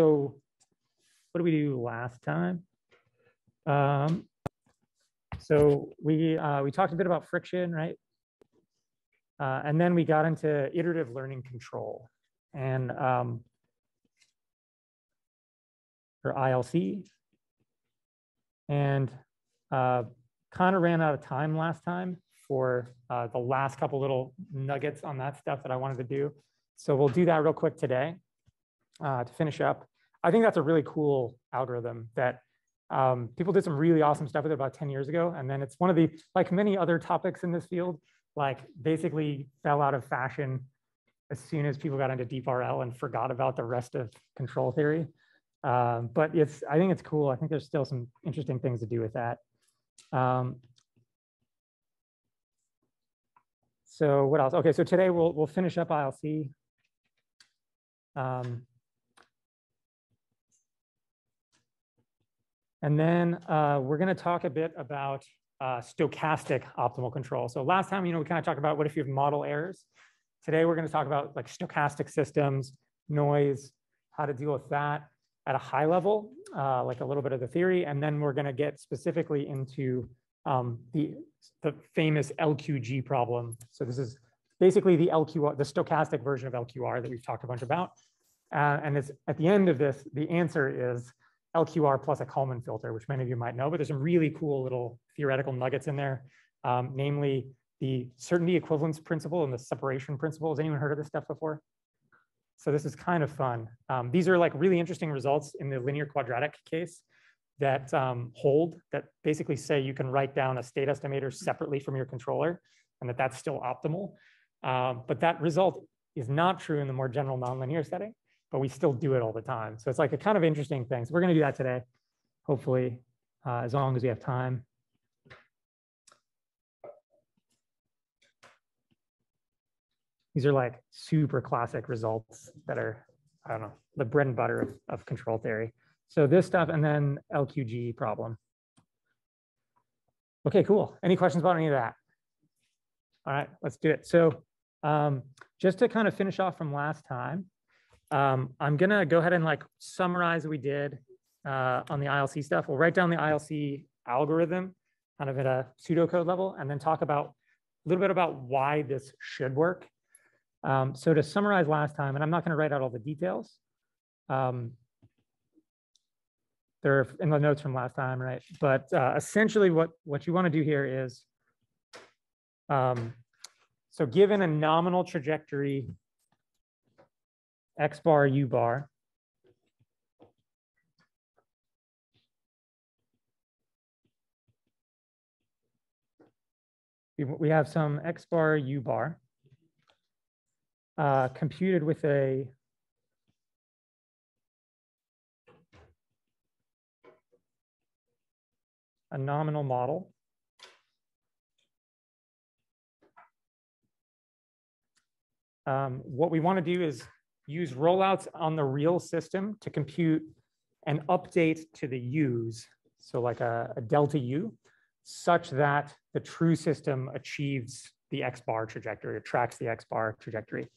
so what did we do last time? Um, so we uh, we talked a bit about friction, right? Uh, and then we got into iterative learning control and um, or ILC. And uh, kind of ran out of time last time for uh, the last couple little nuggets on that stuff that I wanted to do. So we'll do that real quick today uh, to finish up. I think that's a really cool algorithm that um, people did some really awesome stuff with it about 10 years ago. And then it's one of the, like many other topics in this field, like basically fell out of fashion as soon as people got into deep RL and forgot about the rest of control theory. Um, but it's, I think it's cool. I think there's still some interesting things to do with that. Um, so what else? Okay, so today we'll, we'll finish up ILC. Um, and then uh, we're gonna talk a bit about uh, stochastic optimal control. So last time, you know, we kind of talked about what if you have model errors. Today, we're gonna talk about like stochastic systems, noise, how to deal with that at a high level, uh, like a little bit of the theory, and then we're going to get specifically into um, the, the famous LQG problem. So this is basically the LQR, the stochastic version of LQR that we've talked a bunch about. Uh, and it's at the end of this, the answer is LQR plus a Kalman filter, which many of you might know, but there's some really cool little theoretical nuggets in there, um, namely the certainty equivalence principle and the separation principle. Has anyone heard of this stuff before? So this is kind of fun. Um, these are like really interesting results in the linear quadratic case that um, hold, that basically say you can write down a state estimator separately from your controller and that that's still optimal. Um, but that result is not true in the more general nonlinear setting, but we still do it all the time. So it's like a kind of interesting thing. So we're gonna do that today, hopefully, uh, as long as we have time. These are like super classic results that are, I don't know, the bread and butter of, of control theory. So this stuff and then LQG problem. Okay, cool. Any questions about any of that? All right, let's do it. So um, just to kind of finish off from last time, um, I'm gonna go ahead and like summarize what we did uh, on the ILC stuff. We'll write down the ILC algorithm kind of at a pseudocode level and then talk about a little bit about why this should work um, so to summarize last time, and I'm not going to write out all the details. Um, they're in the notes from last time, right? But uh, essentially what, what you want to do here is, um, so given a nominal trajectory, x bar, u bar, we have some x bar, u bar uh, computed with a a nominal model. Um, what we want to do is use rollouts on the real system to compute an update to the u's, so like a, a delta u, such that the true system achieves the x bar trajectory, or tracks the x bar trajectory.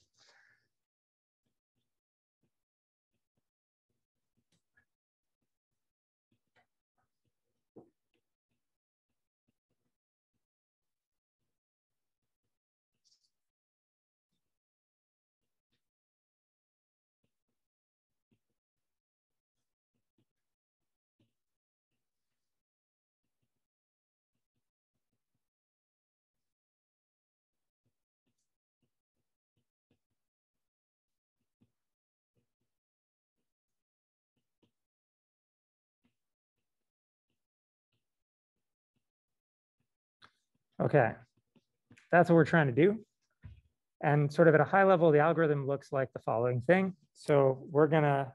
Okay, that's what we're trying to do. And sort of at a high level, the algorithm looks like the following thing. So we're gonna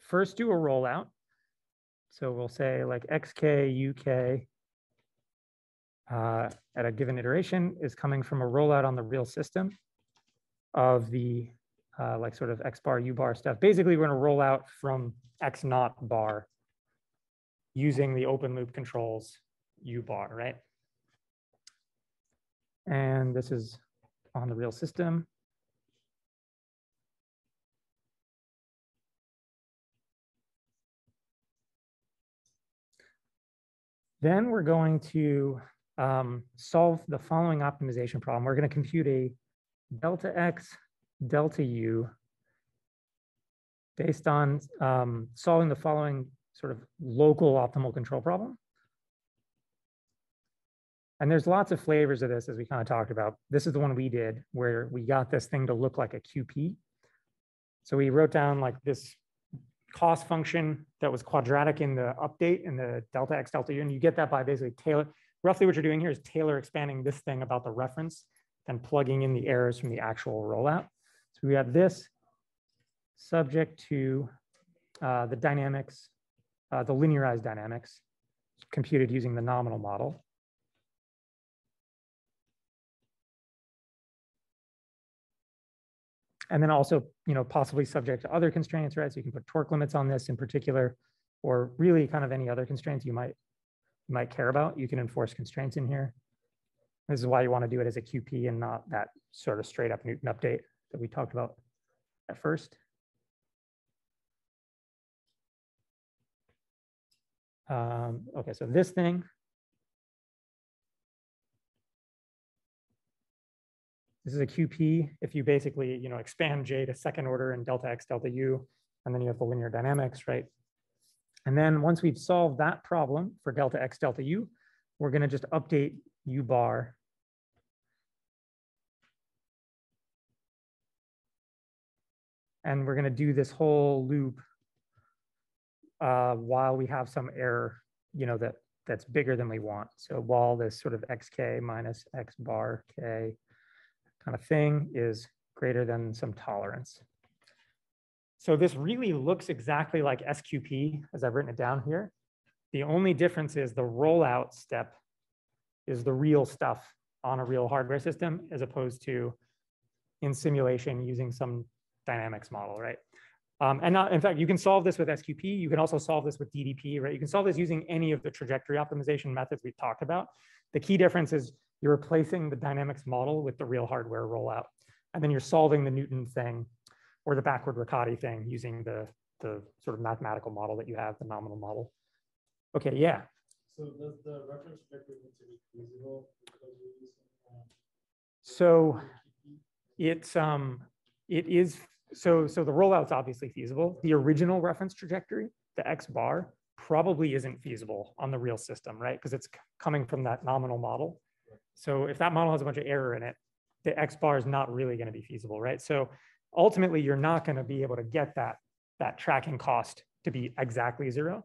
first do a rollout. So we'll say like xk, uk uh, at a given iteration is coming from a rollout on the real system of the uh, like sort of x bar, u bar stuff. Basically, we're gonna roll out from x naught bar using the open loop controls u bar, right? And this is on the real system. Then we're going to um, solve the following optimization problem. We're going to compute a delta x, delta u based on um, solving the following sort of local optimal control problem. And there's lots of flavors of this as we kind of talked about. This is the one we did where we got this thing to look like a QP. So we wrote down like this cost function that was quadratic in the update in the delta x delta u, and you get that by basically Taylor. Roughly what you're doing here is Taylor expanding this thing about the reference and plugging in the errors from the actual rollout. So we have this subject to uh, the dynamics, uh, the linearized dynamics computed using the nominal model. And then also, you know, possibly subject to other constraints, right? So you can put torque limits on this in particular, or really kind of any other constraints you might you might care about. You can enforce constraints in here. This is why you want to do it as a QP and not that sort of straight up Newton update that we talked about at first. Um, okay, so this thing. This is a QP. If you basically, you know, expand J to second order and delta X, delta U, and then you have the linear dynamics, right? And then once we've solved that problem for delta X, delta U, we're gonna just update U bar and we're going to do this whole loop uh, while we have some error, you know, that that's bigger than we want. So while this sort of xk minus x bar k kind of thing is greater than some tolerance. So this really looks exactly like SQP as I've written it down here. The only difference is the rollout step is the real stuff on a real hardware system as opposed to in simulation using some dynamics model, right? Um, and not, in fact, you can solve this with SQP. You can also solve this with DDP, right? You can solve this using any of the trajectory optimization methods we've talked about. The key difference is you're replacing the dynamics model with the real hardware rollout. And then you're solving the Newton thing or the backward Riccati thing using the, the sort of mathematical model that you have, the nominal model. Okay, yeah. So does the reference trajectory need to be feasible? So it's um it is so, so the rollout's obviously feasible. The original reference trajectory, the X bar, probably isn't feasible on the real system, right? Because it's coming from that nominal model. So if that model has a bunch of error in it, the X bar is not really going to be feasible, right? So ultimately, you're not going to be able to get that, that tracking cost to be exactly zero,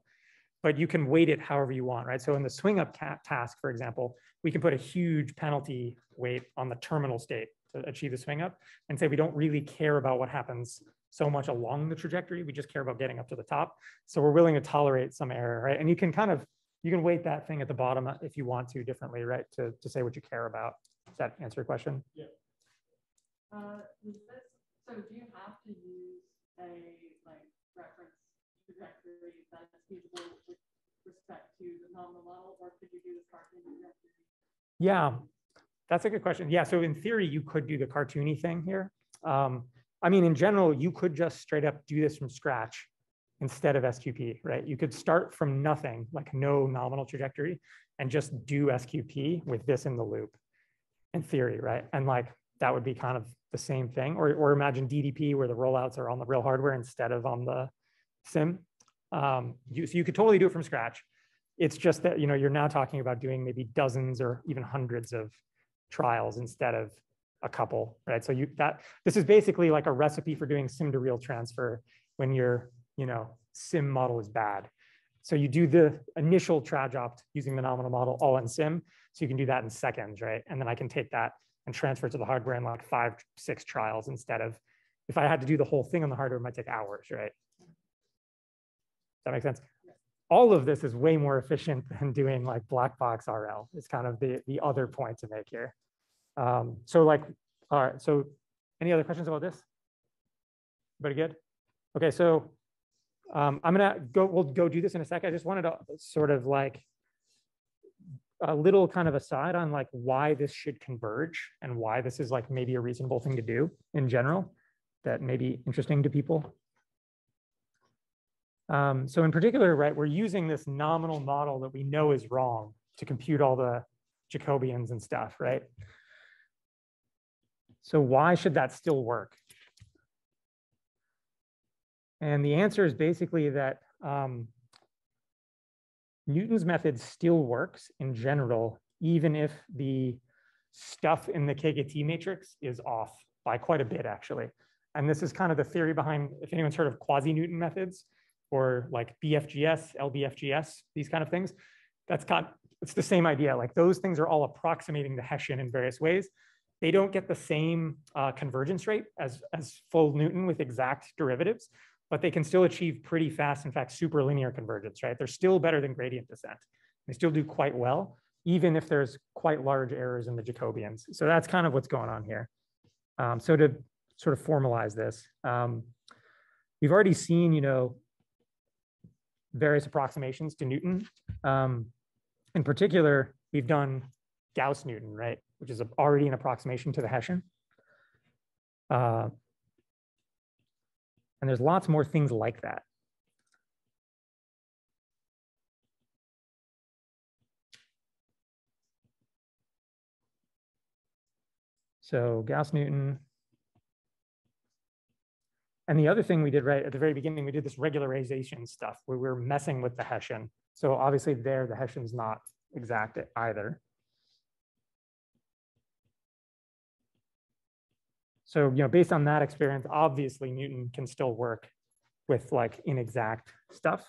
but you can weight it however you want, right? So in the swing up task, for example, we can put a huge penalty weight on the terminal state to achieve the swing up and say we don't really care about what happens so much along the trajectory. We just care about getting up to the top. So we're willing to tolerate some error, right? And you can kind of, you can weight that thing at the bottom uh, if you want to differently, right? To, to say what you care about. Does that answer your question? Yeah. Uh, this, so do you have to use a like reference trajectory that is feasible with respect to the nominal model, or could you do the Cartman trajectory? Yeah, that's a good question. Yeah, so in theory, you could do the cartoony thing here. Um, I mean, in general, you could just straight up do this from scratch instead of SQP, right? You could start from nothing, like no nominal trajectory, and just do SQP with this in the loop, in theory, right? And like that would be kind of the same thing. Or, or imagine DDP where the rollouts are on the real hardware instead of on the sim. Um, you, so you could totally do it from scratch. It's just that you know you're now talking about doing maybe dozens or even hundreds of trials instead of a couple, right? So you that this is basically like a recipe for doing sim to real transfer when your you know sim model is bad. So you do the initial traj opt using the nominal model all in sim. So you can do that in seconds, right? And then I can take that and transfer to the hardware in like five, six trials instead of if I had to do the whole thing on the hardware, it might take hours, right? Does that make sense? all of this is way more efficient than doing like black box RL. It's kind of the, the other point to make here. Um, so like, all right, so any other questions about this? Everybody good? Okay, so um, I'm gonna go, we'll go do this in a sec. I just wanted to sort of like a little kind of aside on like why this should converge and why this is like maybe a reasonable thing to do in general that may be interesting to people. Um, so in particular, right, we're using this nominal model that we know is wrong to compute all the Jacobians and stuff, right? So why should that still work? And the answer is basically that um, Newton's method still works in general, even if the stuff in the KKT matrix is off by quite a bit, actually. And this is kind of the theory behind, if anyone's heard of quasi-Newton methods or like BFGS, LBFGS, these kind of things, that's got, it's the same idea. Like those things are all approximating the Hessian in various ways. They don't get the same uh, convergence rate as, as full Newton with exact derivatives, but they can still achieve pretty fast, in fact, super linear convergence, right? They're still better than gradient descent. They still do quite well, even if there's quite large errors in the Jacobians. So that's kind of what's going on here. Um, so to sort of formalize this, um, we've already seen, you know, various approximations to Newton. Um, in particular, we've done Gauss-Newton, right, which is already an approximation to the Hessian. Uh, and there's lots more things like that. So Gauss-Newton. And the other thing we did right at the very beginning, we did this regularization stuff where we are messing with the Hessian. So obviously there, the Hessian's not exact either. So, you know, based on that experience, obviously Newton can still work with like inexact stuff.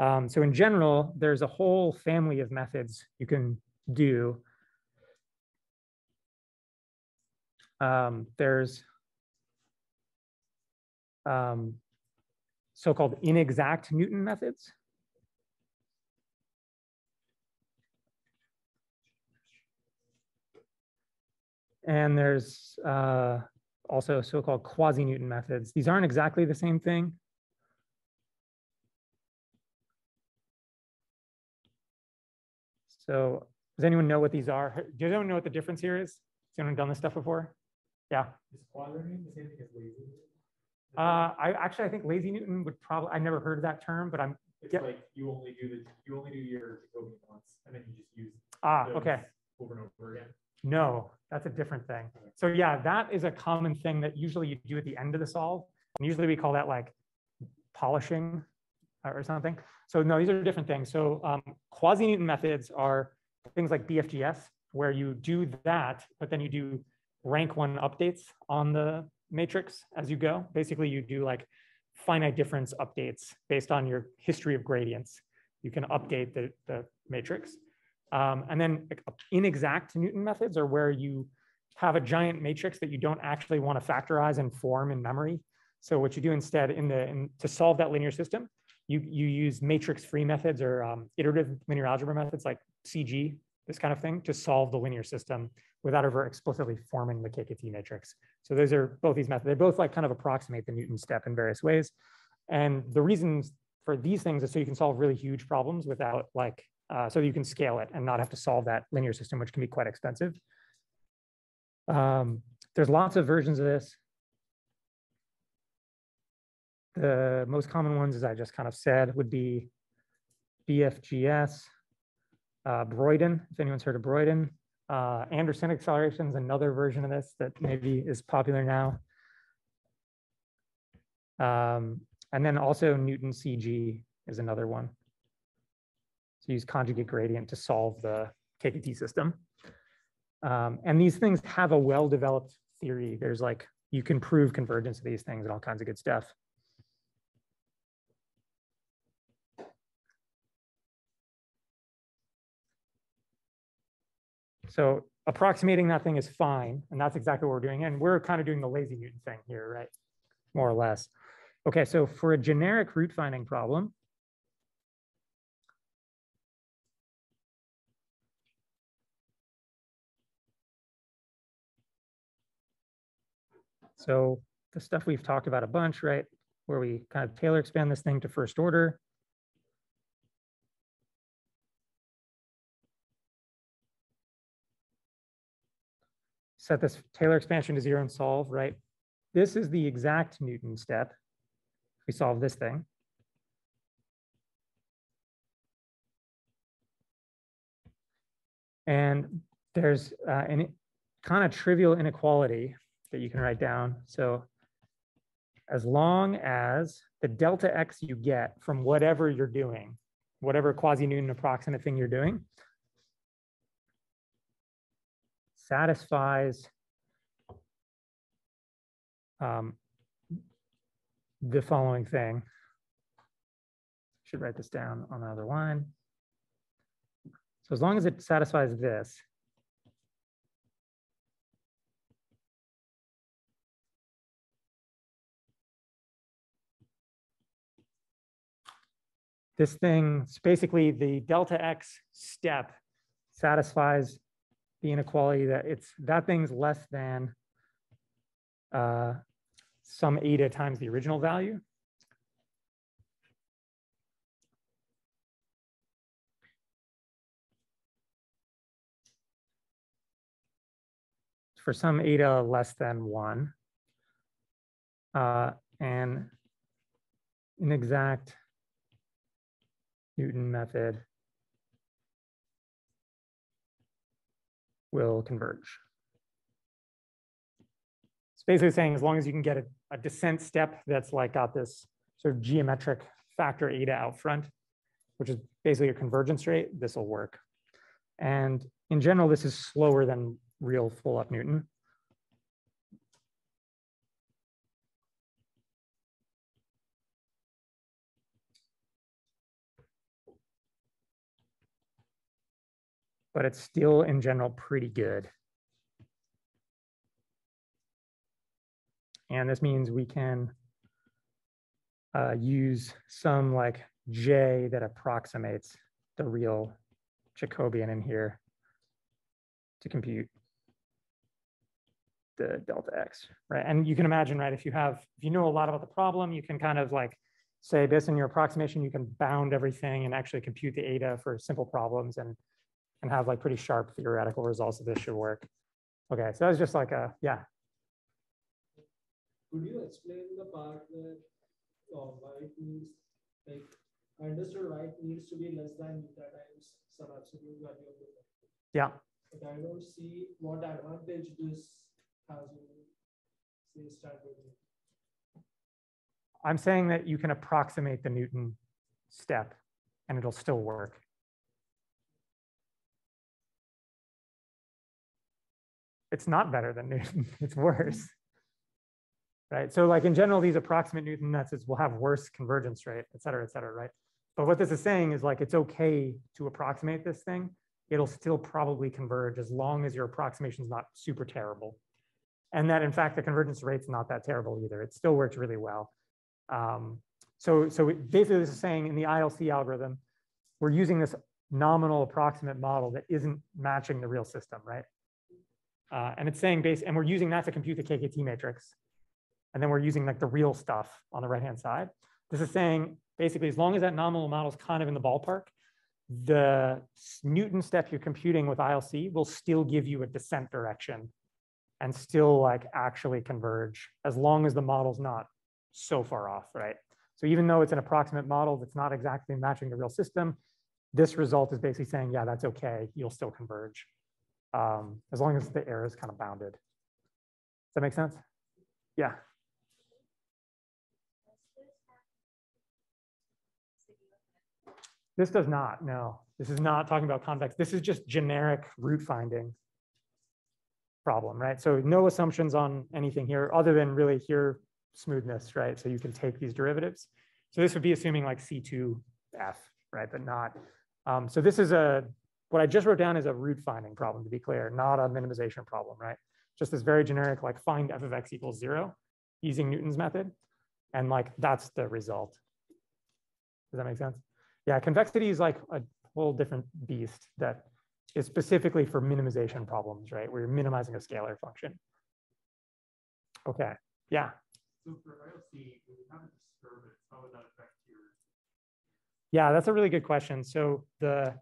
Um, so in general, there's a whole family of methods you can do. Um, there's um, so-called inexact Newton methods. And there's uh, also so-called quasi-Newton methods. These aren't exactly the same thing. So does anyone know what these are? Does anyone know what the difference here is? Has anyone done this stuff before? Yeah. Is quadrant the same thing as lazy? Uh, I actually, I think lazy Newton would probably, I never heard of that term, but I'm, It's yeah. like you only do the, you only do your Jacobian once, and then you just use. ah, okay. Over and over again. No, that's a different thing. So yeah, that is a common thing that usually you do at the end of the solve. And usually we call that like polishing or something. So no, these are different things. So um, quasi-Newton methods are things like BFGS, where you do that, but then you do rank one updates on the matrix as you go. Basically, you do like finite difference updates based on your history of gradients. You can update the, the matrix. Um, and then inexact Newton methods are where you have a giant matrix that you don't actually want to factorize and form in memory. So what you do instead in the in, to solve that linear system, you, you use matrix-free methods or um, iterative linear algebra methods like CG, this kind of thing, to solve the linear system without ever explicitly forming the KKT matrix. So those are both these methods. They both like kind of approximate the Newton step in various ways. And the reasons for these things is so you can solve really huge problems without like uh, so you can scale it and not have to solve that linear system, which can be quite expensive. Um, there's lots of versions of this. The most common ones, as I just kind of said, would be BFGS, uh, Broyden, if anyone's heard of Broyden. Uh, Anderson acceleration is another version of this that maybe is popular now. Um, and then also Newton CG is another one. So use conjugate gradient to solve the KKT system. Um, and these things have a well-developed theory. There's like, you can prove convergence of these things and all kinds of good stuff. So approximating that thing is fine. And that's exactly what we're doing. And we're kind of doing the lazy Newton thing here, right? More or less. Okay, so for a generic root finding problem, So the stuff we've talked about a bunch, right? Where we kind of Taylor expand this thing to first order. Set this Taylor expansion to zero and solve, right? This is the exact Newton step. We solve this thing. And there's uh, an kind of trivial inequality that you can write down. So as long as the delta x you get from whatever you're doing, whatever quasi-Newton approximate thing you're doing, satisfies um, the following thing. Should write this down on the other line. So as long as it satisfies this, this thing, basically the delta x step satisfies the inequality that it's, that thing's less than uh, some eta times the original value. For some eta less than one. Uh, and an exact Newton method will converge. It's basically saying as long as you can get a, a descent step that's like got this sort of geometric factor eta out front, which is basically a convergence rate, this will work. And in general, this is slower than real full up Newton. But it's still in general pretty good. And this means we can uh, use some like J that approximates the real Jacobian in here to compute the delta x, right? And you can imagine, right, if you have, if you know a lot about the problem, you can kind of like say based on your approximation, you can bound everything and actually compute the eta for simple problems and, and have like pretty sharp theoretical results that this should work. Okay, so that's just like a, yeah, Could you explain the part where uh, white needs, like, I understood white needs to be less than beta times some absolute value of the vector. yeah. But I don't see what advantage this has in, say, standard. I'm saying that you can approximate the Newton step and it'll still work. It's not better than Newton, it's worse. Right, so like in general, these approximate Newton methods will have worse convergence rate, et cetera, et cetera, right? But what this is saying is like, it's okay to approximate this thing. It'll still probably converge as long as your approximation is not super terrible. And that in fact, the convergence rate's not that terrible either. It still works really well. Um, so, so basically this is saying in the ILC algorithm, we're using this nominal approximate model that isn't matching the real system, right? Uh, and it's saying base, and we're using that to compute the KKT matrix. And then we're using like the real stuff on the right-hand side. This is saying basically, as long as that nominal model is kind of in the ballpark, the Newton step you're computing with ILC will still give you a descent direction and still like actually converge as long as the model's not so far off, right? So even though it's an approximate model that's not exactly matching the real system, this result is basically saying, yeah, that's okay, you'll still converge. Um, as long as the error is kind of bounded. Does that make sense? Yeah. This does not, no. This is not talking about convex. This is just generic root finding problem, right? So no assumptions on anything here other than really here smoothness, right? So you can take these derivatives. So this would be assuming like C2F, right? But not. Um, so this is a, what I just wrote down is a root finding problem to be clear, not a minimization problem, right? Just this very generic, like find f of x equals zero using Newton's method. And like, that's the result. Does that make sense? Yeah, convexity is like a whole different beast that is specifically for minimization problems, right? Where you're minimizing a scalar function. Okay, yeah. So for ILC, when you have a disturbance, how would that affect your? Yeah, that's a really good question. So the,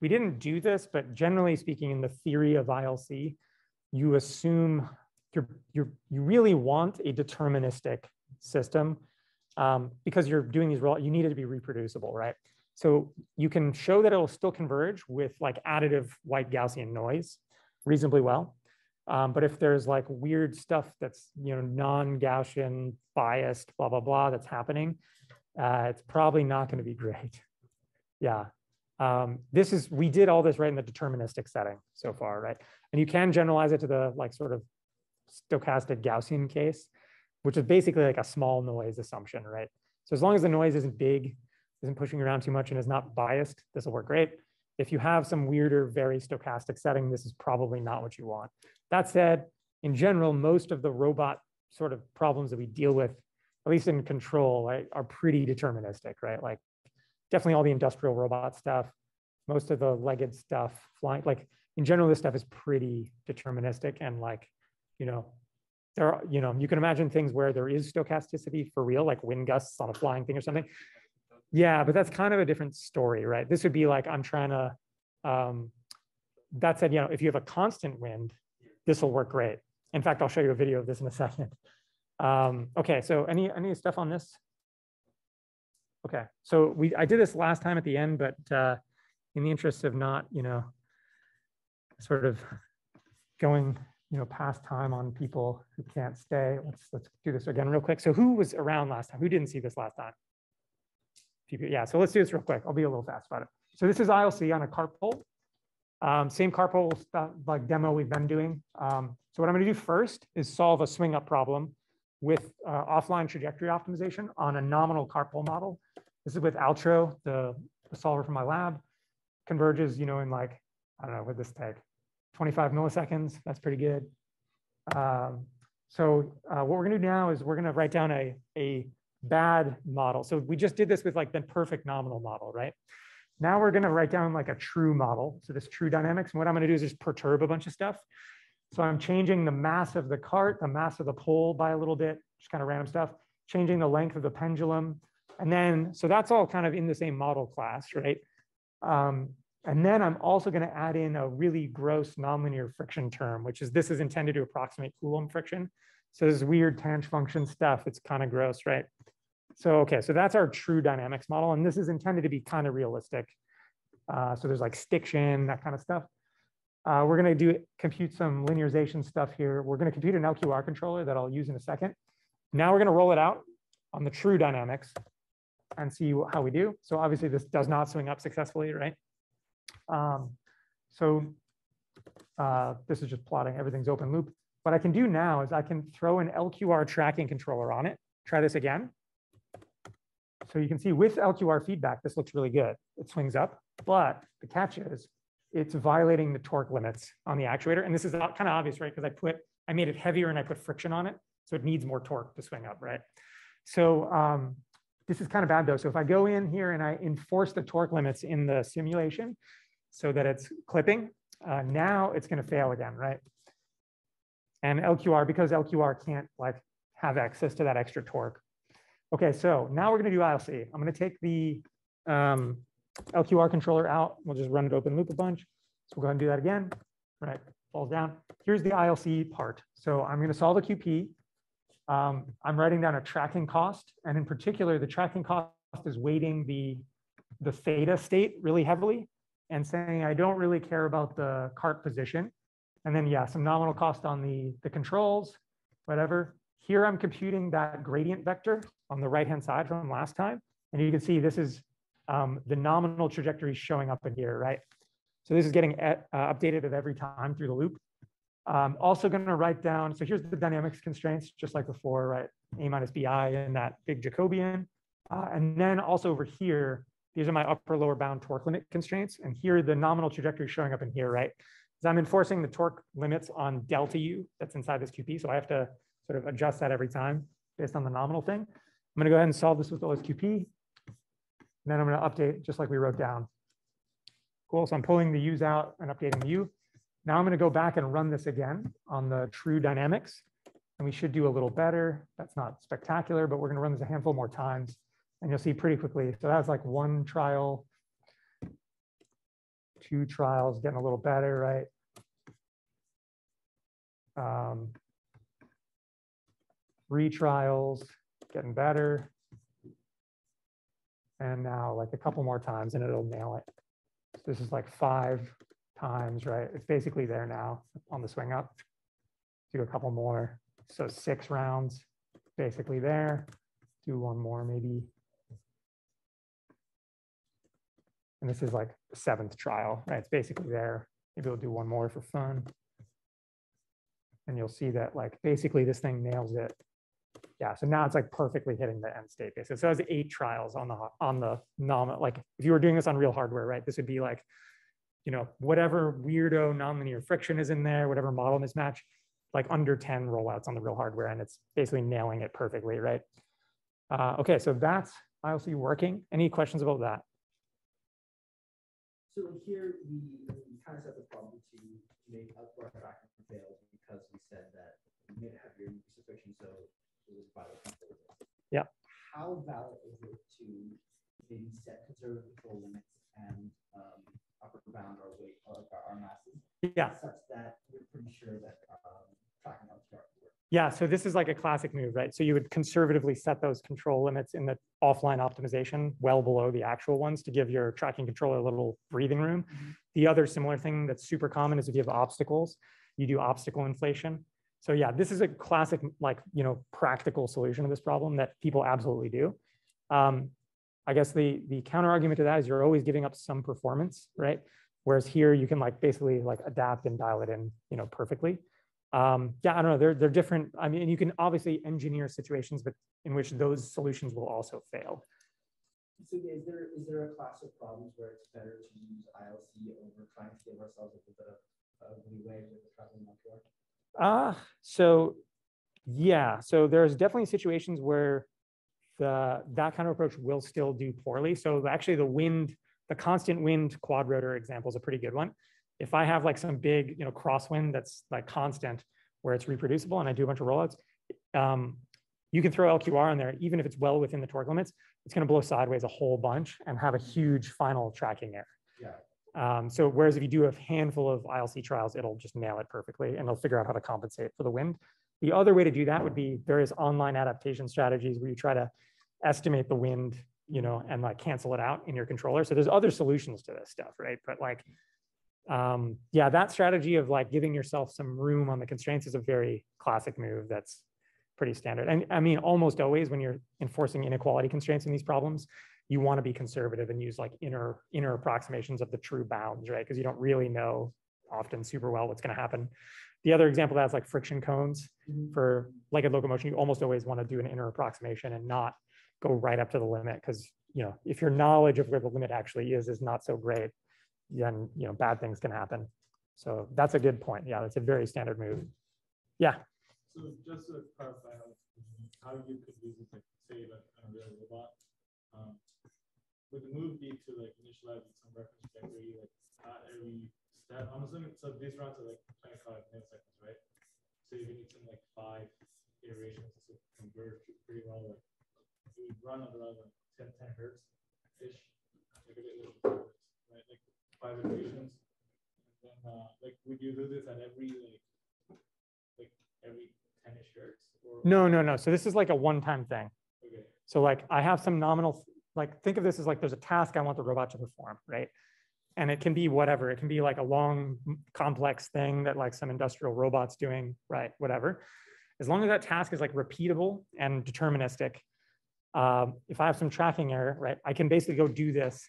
we didn't do this, but generally speaking, in the theory of ILC, you assume you're, you're, you really want a deterministic system um, because you're doing these, you need it to be reproducible, right? So you can show that it'll still converge with like additive white Gaussian noise reasonably well. Um, but if there's like weird stuff that's, you know, non-Gaussian biased, blah, blah, blah, that's happening, uh, it's probably not going to be great. Yeah. Um, this is, we did all this right in the deterministic setting so far, right? And you can generalize it to the like sort of stochastic Gaussian case, which is basically like a small noise assumption, right? So as long as the noise isn't big, isn't pushing around too much and is not biased, this will work great. If you have some weirder, very stochastic setting, this is probably not what you want. That said, in general, most of the robot sort of problems that we deal with, at least in control, right, are pretty deterministic, right? Like definitely all the industrial robot stuff, most of the legged stuff, flying, like in general, this stuff is pretty deterministic and like, you know, there are, you know, you can imagine things where there is stochasticity for real, like wind gusts on a flying thing or something. Yeah, but that's kind of a different story, right? This would be like, I'm trying to, um, that said, you know, if you have a constant wind, this will work great. In fact, I'll show you a video of this in a second. Um, okay, so any, any stuff on this? Okay, so we, I did this last time at the end, but uh, in the interest of not, you know, sort of going, you know, past time on people who can't stay, let's, let's do this again real quick. So who was around last time? Who didn't see this last time? Yeah, so let's do this real quick. I'll be a little fast about it. So this is ILC on a cart pole. Um, same cart pole stuff, like demo we've been doing. Um, so what I'm going to do first is solve a swing up problem with uh, offline trajectory optimization on a nominal cart pole model. This is with Altro, the, the solver from my lab. Converges, you know, in like, I don't know, what this take? 25 milliseconds. That's pretty good. Um, so uh, what we're to do now is we're to write down a, a bad model. So we just did this with like the perfect nominal model, right? Now we're to write down like a true model. So this true dynamics. And what I'm to do is just perturb a bunch of stuff. So I'm changing the mass of the cart, the mass of the pole by a little bit, just kind of random stuff, changing the length of the pendulum. And then, so that's all kind of in the same model class, right? Um, and then I'm also going to add in a really gross nonlinear friction term, which is this is intended to approximate Coulomb friction. So this weird tanh function stuff, it's kind of gross, right? So, okay, so that's our true dynamics model. And this is intended to be kind of realistic. Uh, so there's like stiction, that kind of stuff. Uh, we're going to do compute some linearization stuff here. We're going to compute an LQR controller that I'll use in a second. Now we're going to roll it out on the true dynamics and see how we do. So obviously this does not swing up successfully, right? Um, so uh, this is just plotting, everything's open loop. What I can do now is I can throw an LQR tracking controller on it. Try this again. So you can see with LQR feedback, this looks really good. It swings up, but the catch is it's violating the torque limits on the actuator. And this is kind of obvious, right? Because I put, I made it heavier and I put friction on it. So it needs more torque to swing up, right? So um, this is kind of bad though. So if I go in here and I enforce the torque limits in the simulation so that it's clipping, uh, now it's going to fail again, right? And LQR, because LQR can't like have access to that extra torque. Okay, so now we're going to do ILC. I'm going to take the um, LQR controller out. We'll just run it open loop a bunch. So we'll go ahead and do that again. All right, falls down. Here's the ILC part. So I'm going to solve a QP. Um, I'm writing down a tracking cost. And in particular, the tracking cost is weighting the, the theta state really heavily and saying, I don't really care about the cart position. And then, yeah, some nominal cost on the, the controls, whatever. Here I'm computing that gradient vector on the right-hand side from last time. And you can see this is um, the nominal trajectory showing up in here, right? So this is getting at, uh, updated at every time through the loop. Um, also going to write down, so here's the dynamics constraints, just like before, right? A minus BI and that big Jacobian. Uh, and then also over here, these are my upper lower bound torque limit constraints. And here the nominal trajectory showing up in here, right? Because I'm enforcing the torque limits on delta U that's inside this QP. So I have to sort of adjust that every time based on the nominal thing. I'm going to go ahead and solve this with OSQP. And then I'm going to update just like we wrote down. Cool. So I'm pulling the U's out and updating U. Now I'm going to go back and run this again on the true dynamics. And we should do a little better. That's not spectacular, but we're going to run this a handful more times. And you'll see pretty quickly. So that's like one trial, two trials, getting a little better, right? Um, three trials, getting better. And now like a couple more times and it'll nail it. So This is like five times, right? It's basically there now on the swing up. Do a couple more. So six rounds, basically there. Do one more maybe. And this is like the seventh trial, right? It's basically there. Maybe we'll do one more for fun. And you'll see that like basically this thing nails it. Yeah, so now it's like perfectly hitting the end state basis. So it has eight trials on the on the nominal. Like if you were doing this on real hardware, right? This would be like, you know, whatever weirdo nonlinear friction is in there, whatever model mismatch, like under 10 rollouts on the real hardware, and it's basically nailing it perfectly, right? Uh, okay, so that's ILC working. Any questions about that? So here, we, kind of set the problem to make outdoor tracking fail because we said that we made have your use of friction, so it was. Yeah. How valid is it to maybe set conservative control limits and um, upper bound our weight, our, our masses? Yeah, Such that we're pretty sure that um, tracking outdoor works. yeah. So this is like a classic move, right? So you would conservatively set those control limits in the offline optimization well below the actual ones to give your tracking controller a little breathing room. Mhm. The other similar thing that's super common is if you have obstacles, you do obstacle inflation. So yeah, this is a classic, like, you know, practical solution to this problem that people absolutely do. Um, I guess the, the counter argument to that is you're always giving up some performance, right? Whereas here you can like basically like adapt and dial it in, you know, perfectly. Um, yeah, I don't know, they're, they're different. I mean, you can obviously engineer situations, but in which those solutions will also fail. So is there, is there a class of problems where it's better to use ILC over trying to give ourselves a little bit of, of leeway with the tracking outdoor? Uh, so yeah, so there's definitely situations where the that kind of approach will still do poorly. So actually the wind, the constant wind quad rotor example is a pretty good one. If I have like some big, you know, crosswind that's like constant where it's reproducible and I do a bunch of rollouts, um, you can throw LQR in there, even if it's well within the torque limits, it's going to blow sideways a whole bunch and have a huge final tracking error. Yeah. Um, so whereas if you do a handful of ILC trials, it'll just nail it perfectly and it'll figure out how to compensate for the wind. The other way to do that would be various online adaptation strategies where you try to estimate the wind, you know, and like cancel it out in your controller. So there's other solutions to this stuff, right? But like, um, yeah, that strategy of like giving yourself some room on the constraints is a very classic move that's pretty standard. And I mean, almost always when you're enforcing inequality constraints in these problems, you want to be conservative and use like inner inner approximations of the true bounds, right? Because you don't really know often super well what's going to happen. The other example of that is like friction cones for legged locomotion. You almost always want to do an inner approximation and not go right up to the limit because you know if your knowledge of where the limit actually is is not so great, then you know bad things can happen. So that's a good point. Yeah, that's a very standard move. Yeah. So just to clarify how, how you could use it, like, say, like, on a robot, um, would the move be to like initialize some reference trajectory, like, at every step, I'm assuming, so these routes are like twenty-five milliseconds, right? So you need some like five iterations to converge pretty well, like, you would run at around like 10, 10 hertz-ish, like a bit little bit, right, like five iterations. And then, uh, like, would you do this at every, like, like, every ten-ish hertz, or? No, no, no. So this is like a one-time thing. Okay. So like I have some nominal, like think of this as like there's a task I want the robot to perform, right? And it can be whatever. It can be like a long, complex thing that like some industrial robot's doing, right? Whatever. As long as that task is like repeatable and deterministic, um, if I have some tracking error, right, I can basically go do this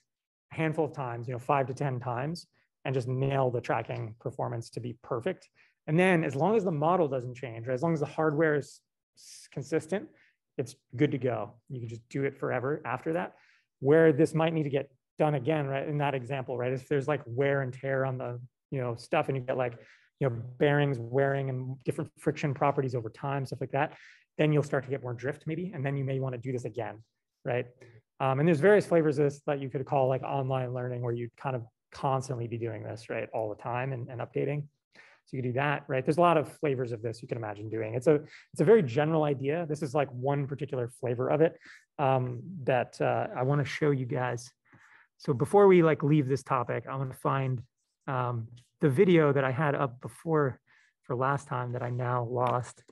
a handful of times, you know, five to 10 times, and just nail the tracking performance to be perfect. And then as long as the model doesn't change, right, as long as the hardware is consistent, it's good to go. You can just do it forever after that. Where this might need to get done again, right? In that example, right? If there's like wear and tear on the, you know, stuff and you get like, you know, bearings wearing and different friction properties over time, stuff like that, then you'll start to get more drift maybe. And then you may want to do this again, right? Um, and there's various flavors of this that you could call like online learning where you kind of constantly be doing this, right? All the time and, and updating. So you can do that, right? There's a lot of flavors of this you can imagine doing. It's a it's a very general idea. This is like one particular flavor of it um, that uh, I want to show you guys. So before we like leave this topic, I want to find um, the video that I had up before for last time that I now lost.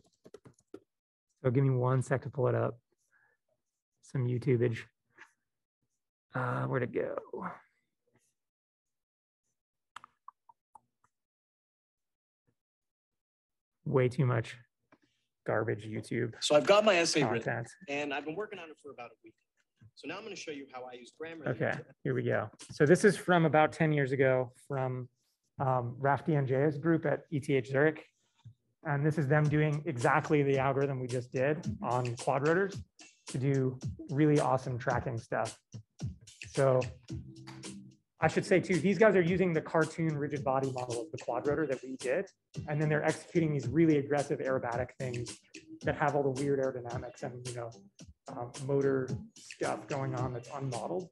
So give me one sec to pull it up. Some YouTubeage. Uh, where'd it go? Way too much garbage YouTube So I've got my essay written content. and I've been working on it for about a week. So now I'm going to show you how I use grammar. Okay, here we go. So this is from about 10 years ago from um, Raff D'Andrea's group at ETH Zurich. And this is them doing exactly the algorithm we just did on quad rotors to do really awesome tracking stuff. So I should say too, these guys are using the cartoon rigid body model of the quad rotor that we did. And then they're executing these really aggressive aerobatic things that have all the weird aerodynamics and, you know, um, motor stuff going on that's unmodeled.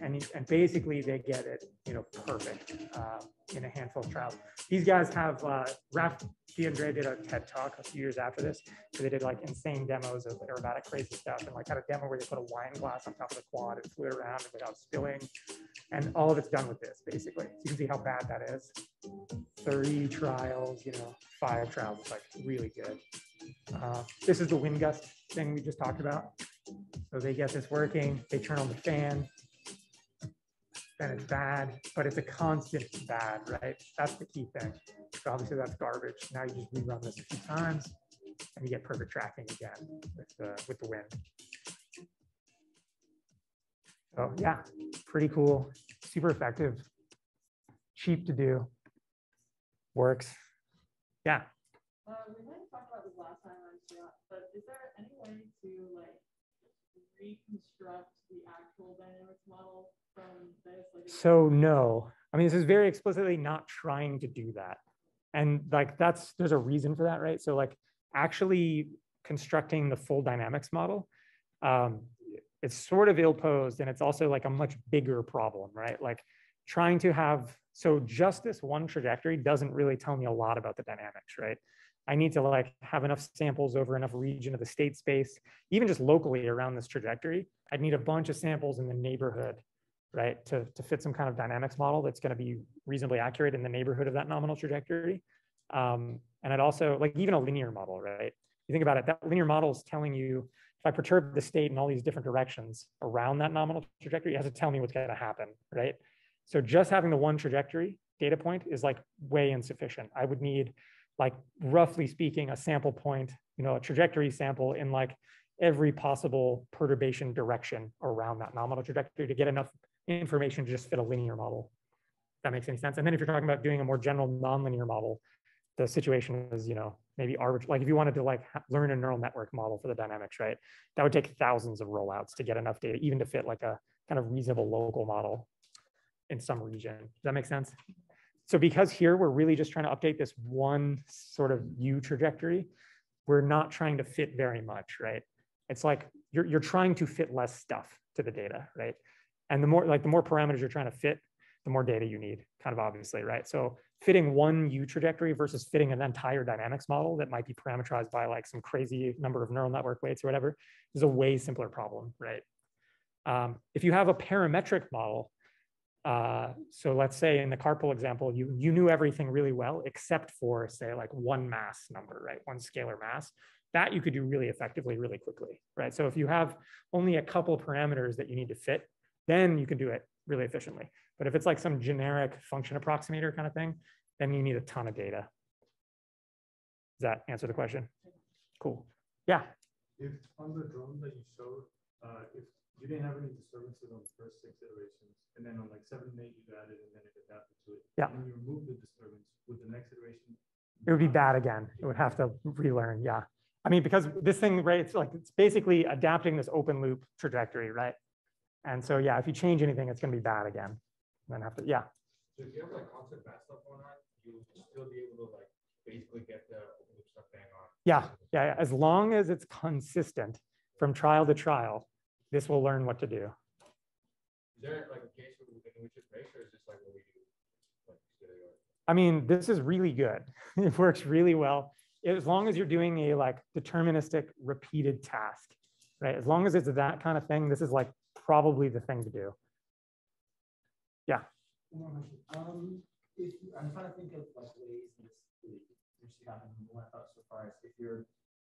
And, and basically they get it, you know, perfect uh, in a handful of trials. These guys have, uh, Raff D'Andrea did a TED talk a few years after this. where they did like insane demos of aerobatic crazy stuff and like had a demo where they put a wine glass on top of the quad and flew it around without spilling. And all of it's done with this basically. So you can see how bad that is. Three trials, you know, five trials, it's like really good. Uh, This is the wind gust thing we just talked about. So they get this working, they turn on the fan. Then it's bad, but it's a constant bad, right? That's the key thing. So obviously that's garbage. Now you just rerun this a few times and you get perfect tracking again with the, with the wind. So yeah, pretty cool, super effective, cheap to do, works. Yeah, Uh, we might have talked about this last time, I'm but is there any way to like reconstruct the actual dynamics model from this? Like, So no, I mean, this is very explicitly not trying to do that. And like, that's, there's a reason for that, right? So like actually constructing the full dynamics model, um, it's sort of ill-posed and it's also like a much bigger problem, right? Like trying to have, so just this one trajectory doesn't really tell me a lot about the dynamics, right? I need to like have enough samples over enough region of the state space, even just locally around this trajectory. I'd need a bunch of samples in the neighborhood right? To, to fit some kind of dynamics model that's going to be reasonably accurate in the neighborhood of that nominal trajectory. Um, and it also, like even a linear model, right? You think about it, that linear model is telling you if I perturb the state in all these different directions around that nominal trajectory, it has to tell me what's going to happen, right? So just having the one trajectory data point is like way insufficient. I would need like roughly speaking, a sample point, you know, a trajectory sample in like every possible perturbation direction around that nominal trajectory to get enough information to just fit a linear model. If that makes any sense. And then if you're talking about doing a more general nonlinear model, the situation is, you know, maybe arbitrary. Like if you wanted to like learn a neural network model for the dynamics, right? That would take thousands of rollouts to get enough data, even to fit like a kind of reasonable local model in some region. Does that make sense? So because here we're really just trying to update this one sort of U trajectory, we're not trying to fit very much, right? It's like you're, you're trying to fit less stuff to the data, right? And the more like the more parameters you're trying to fit, the more data you need, kind of obviously, right? So fitting one U trajectory versus fitting an entire dynamics model that might be parameterized by like some crazy number of neural network weights or whatever is a way simpler problem, right? Um, if you have a parametric model, uh, so let's say in the cartpole example, you, you knew everything really well, except for say like one mass number, right? One scalar mass that you could do really effectively, really quickly, right? So if you have only a couple parameters that you need to fit, then you can do it really efficiently. But if it's like some generic function approximator kind of thing, then you need a ton of data. Does that answer the question? Cool. Yeah. If on the drone that you showed, uh, if you didn't have any disturbances on the first six iterations, and then on like seven and eight you added, and then it adapted to it. Yeah. And you remove the disturbance with the next iteration. It would be bad again. It would have to relearn. Yeah. I mean, because this thing, right, it's like, it's basically adapting this open loop trajectory, right? And so, yeah, if you change anything, it's going to be bad again. Then have to, yeah. So if you have like constant batch stuff going on, you will still be able to like basically get the open loop stuff bang on. Yeah, yeah, yeah. As long as it's consistent from trial to trial, this will learn what to do. Is there like a case where we can which it breaks or is this like what we do? Like state of the art? I mean, this is really good. It works really well. As long as you're doing a like deterministic repeated task, right? As long as it's that kind of thing, this is like probably the thing to do. Yeah. Um, if, I'm trying to think of like ways this could potentially happen. One I thought so far is if your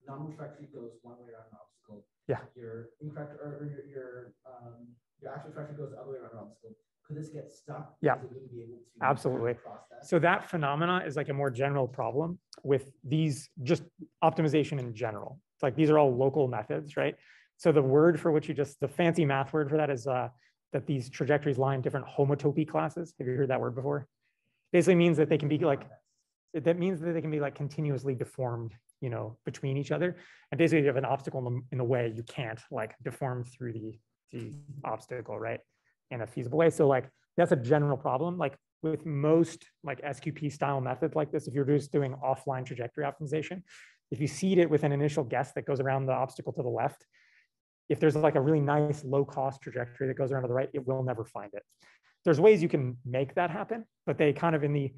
nominal trajectory goes one way around an obstacle. Yeah. Your incorrect or your, your, um, your actual trajectory goes the other way around an obstacle, could this get stuck? Yeah. because it wouldn't be able to Absolutely. So that phenomena is like a more general problem with these just optimization in general. It's like these are all local methods, right? So the word for which you just, the fancy math word for that is uh, that these trajectories lie in different homotopy classes. Have you heard that word before? Basically means that they can be like, that means that they can be like continuously deformed, you know, between each other. And basically, you have an obstacle in the, in the way, you can't like deform through the, the obstacle, right? In a feasible way. So like, that's a general problem. Like with most like SQP style methods like this, if you're just doing offline trajectory optimization, if you seed it with an initial guess that goes around the obstacle to the left, if there's like a really nice low cost trajectory that goes around to the right, it will never find it. There's ways you can make that happen, but they kind of in the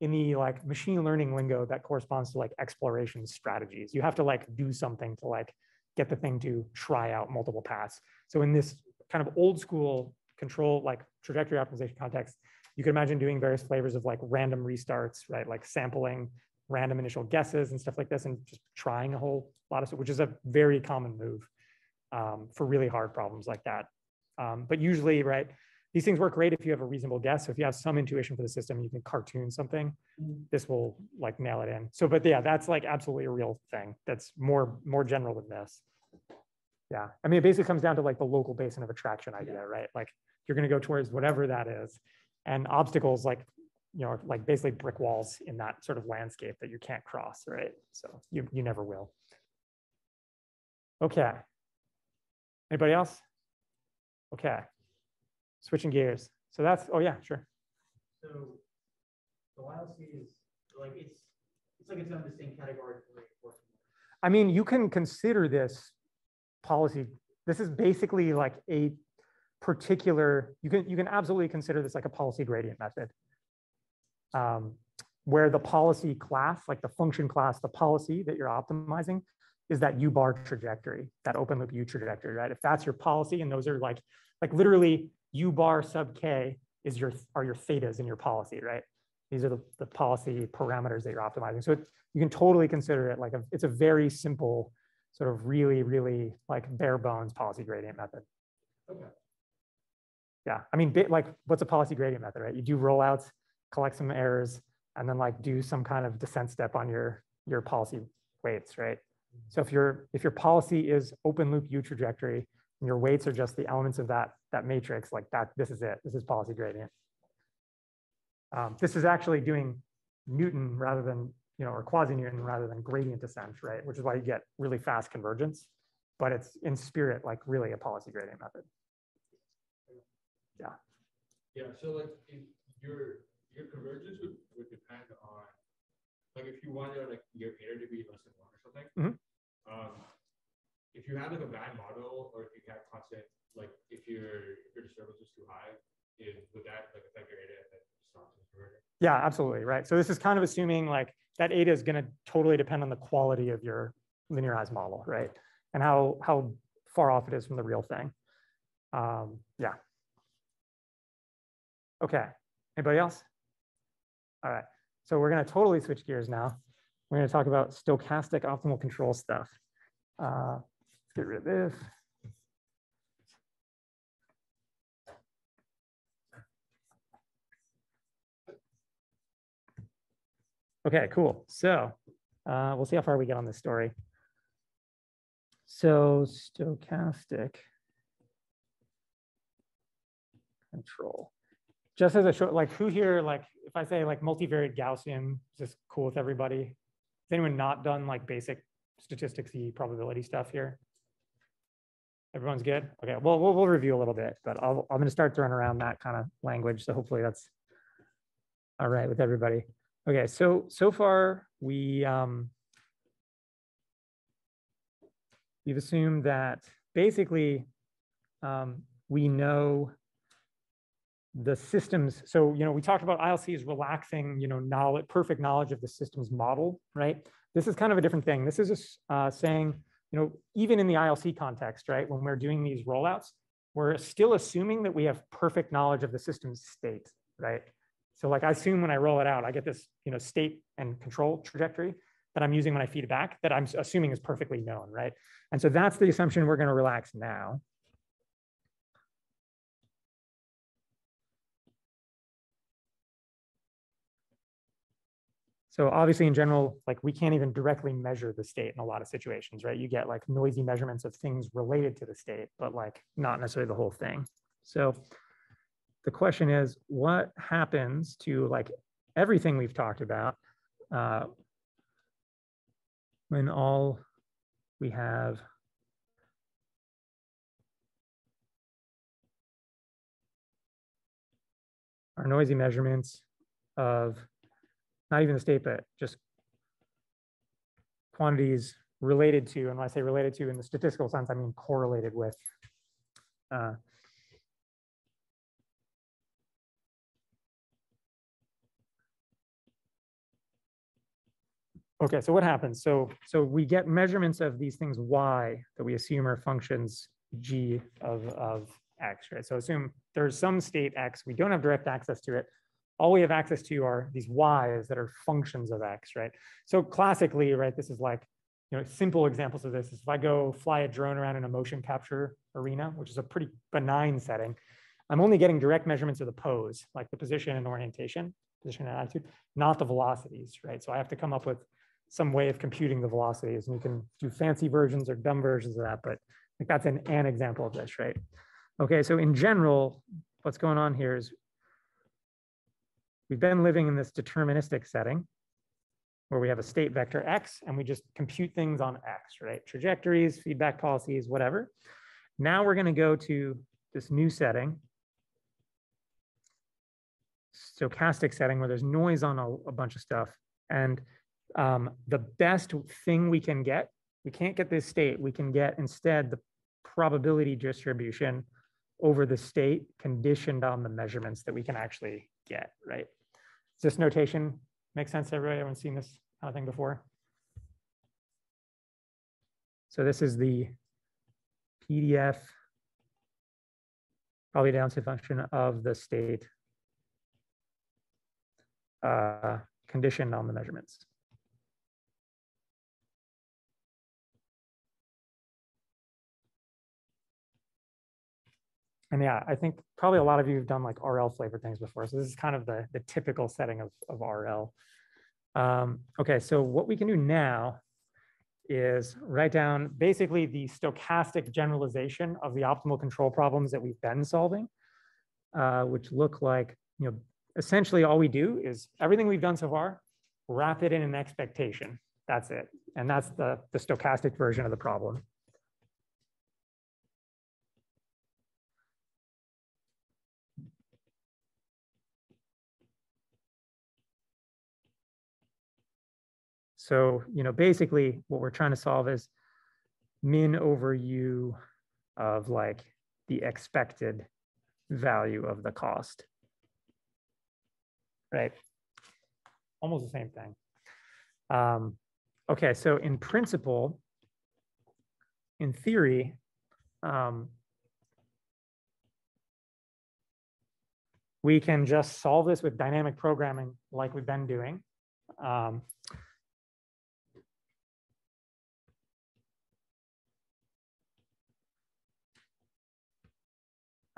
in the like machine learning lingo that corresponds to like exploration strategies. You have to like do something to like get the thing to try out multiple paths. So in this kind of old school control like trajectory optimization context, you can imagine doing various flavors of like random restarts, right? Like sampling random initial guesses and stuff like this and just trying a whole lot of stuff, which is a very common move um, for really hard problems like that. Um, but usually, right, these things work great if you have a reasonable guess. So if you have some intuition for the system, you can cartoon something. Mm. This will like nail it in. So, but yeah, that's like absolutely a real thing. That's more more general than this. Yeah, I mean, it basically comes down to like the local basin of attraction idea, right? Like you're going to go towards whatever that is, and obstacles like you know, like basically brick walls in that sort of landscape that you can't cross, right? So you you never will. Okay. Anybody else? Okay. Switching gears. So that's, oh yeah, sure. So the ILC is like, it's, it's like its under the same category for reinforcement. I mean, you can consider this policy. This is basically like a particular, you can, you can absolutely consider this like a policy gradient method. Um, where the policy class, like the function class, the policy that you're optimizing is that U bar trajectory, that open loop U trajectory, right? If that's your policy and those are like, like literally U bar sub K is your, are your thetas in your policy, right? These are the, the policy parameters that you're optimizing. So it, you can totally consider it like a, it's a very simple, sort of really, really like bare bones policy gradient method. Okay. Yeah, I mean, bit like what's a policy gradient method, right? You do rollouts, collect some errors, and then like do some kind of descent step on your your policy weights, right? So if your if your policy is open loop U trajectory and your weights are just the elements of that that matrix, like that, this is it. This is policy gradient. Um, this is actually doing Newton rather than you know or quasi Newton rather than gradient descent, right? Which is why you get really fast convergence, but it's in spirit like really a policy gradient method. Yeah, Yeah. so like if your your convergence would, would depend on like if you wanted like your error to be less than one or something. Mhm. Um, if you have like a bad model or if you have constant like if your your disturbance is too high, is would that like affect your eta? Yeah, absolutely, right. So this is kind of assuming like that eta is going to totally depend on the quality of your linearized model, right? And how how far off it is from the real thing. Um, yeah. Okay. Anybody else? All right. So we're going to totally switch gears now. We're going to talk about stochastic optimal control stuff. Uh, let's get rid of this. Okay, cool. So uh, we'll see how far we get on this story. So stochastic control. Just as a short, like who here, like if I say like multivariate Gaussian, is this cool with everybody? Has anyone not done like basic statistics the probability stuff here? Everyone's good? Okay, well, we'll, we'll review a little bit, but I'll, I'm gonna start throwing around that kind of language. So hopefully that's all right with everybody. Okay, so so far we um, we've assumed that basically um, we know the systems. So you know we talked about ILC is relaxing, you know, knowledge, perfect knowledge of the system's model, right? This is kind of a different thing. This is uh, saying, you know, even in the ILC context, right, when we're doing these rollouts, we're still assuming that we have perfect knowledge of the system's state, right? So like I assume when I roll it out, I get this, you know, state and control trajectory that I'm using when I feed it back that I'm assuming is perfectly known, right? And so that's the assumption we're going to relax now. So obviously in general, like we can't even directly measure the state in a lot of situations, right? You get like noisy measurements of things related to the state, but like not necessarily the whole thing. So the question is, what happens to like everything we've talked about uh, when all we have are noisy measurements of not even the state, but just quantities related to, and when I say related to in the statistical sense, I mean correlated with. Uh, Okay, so what happens? So, so we get measurements of these things y that we assume are functions g of, of x, right? So assume there's some state x, we don't have direct access to it. All we have access to are these y's that are functions of x, right? So classically, right, this is like, you know, simple examples of this is if I go fly a drone around in a motion capture arena, which is a pretty benign setting, I'm only getting direct measurements of the pose, like the position and orientation, position and attitude, not the velocities, right? So I have to come up with some way of computing the velocities and you can do fancy versions or dumb versions of that, but like that's an, an example of this, right? Okay, so in general, what's going on here is we've been living in this deterministic setting where we have a state vector x and we just compute things on x, right? Trajectories, feedback policies, whatever. Now we're gonna go to this new setting, stochastic setting where there's noise on a, a bunch of stuff. And um, the best thing we can get, we can't get this state, we can get instead the probability distribution over the state conditioned on the measurements that we can actually get, right? Does this notation make sense to everybody? Everyone's seen this kind of thing before? So this is the PDF probability density function of the state uh, conditioned on the measurements. And yeah, I think probably a lot of you have done like RL flavored things before. So this is kind of the, the typical setting of, of RL. Um, okay, so what we can do now is write down basically the stochastic generalization of the optimal control problems that we've been solving, uh, which look like, you know, essentially all we do is everything we've done so far, wrap it in an expectation. That's it. And that's the, the stochastic version of the problem. So, you know, basically what we're trying to solve is min over u of like the expected value of the cost. Right? Almost the same thing. Um, okay, so in principle, in theory, um, we can just solve this with dynamic programming like we've been doing. Um,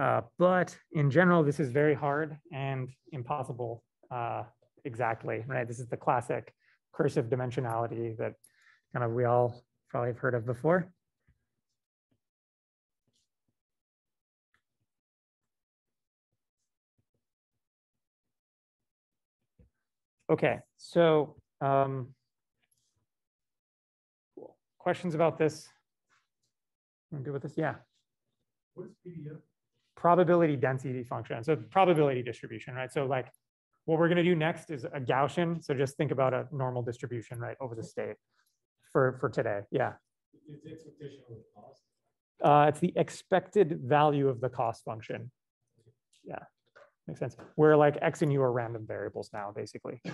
Uh, but in general, this is very hard and impossible uh, exactly, right? This is the classic curse of dimensionality that kind of we all probably have heard of before. Okay, so um, questions about this? I'm good with this, yeah. What is PDF? Probability density function. So probability distribution, right? So like what we're gonna do next is a Gaussian. So just think about a normal distribution, right, over the state for, for today. Yeah. It's the expectation of the cost. Uh, it's the expected value of the cost function. Yeah, makes sense. Where like X and U are random variables now, basically.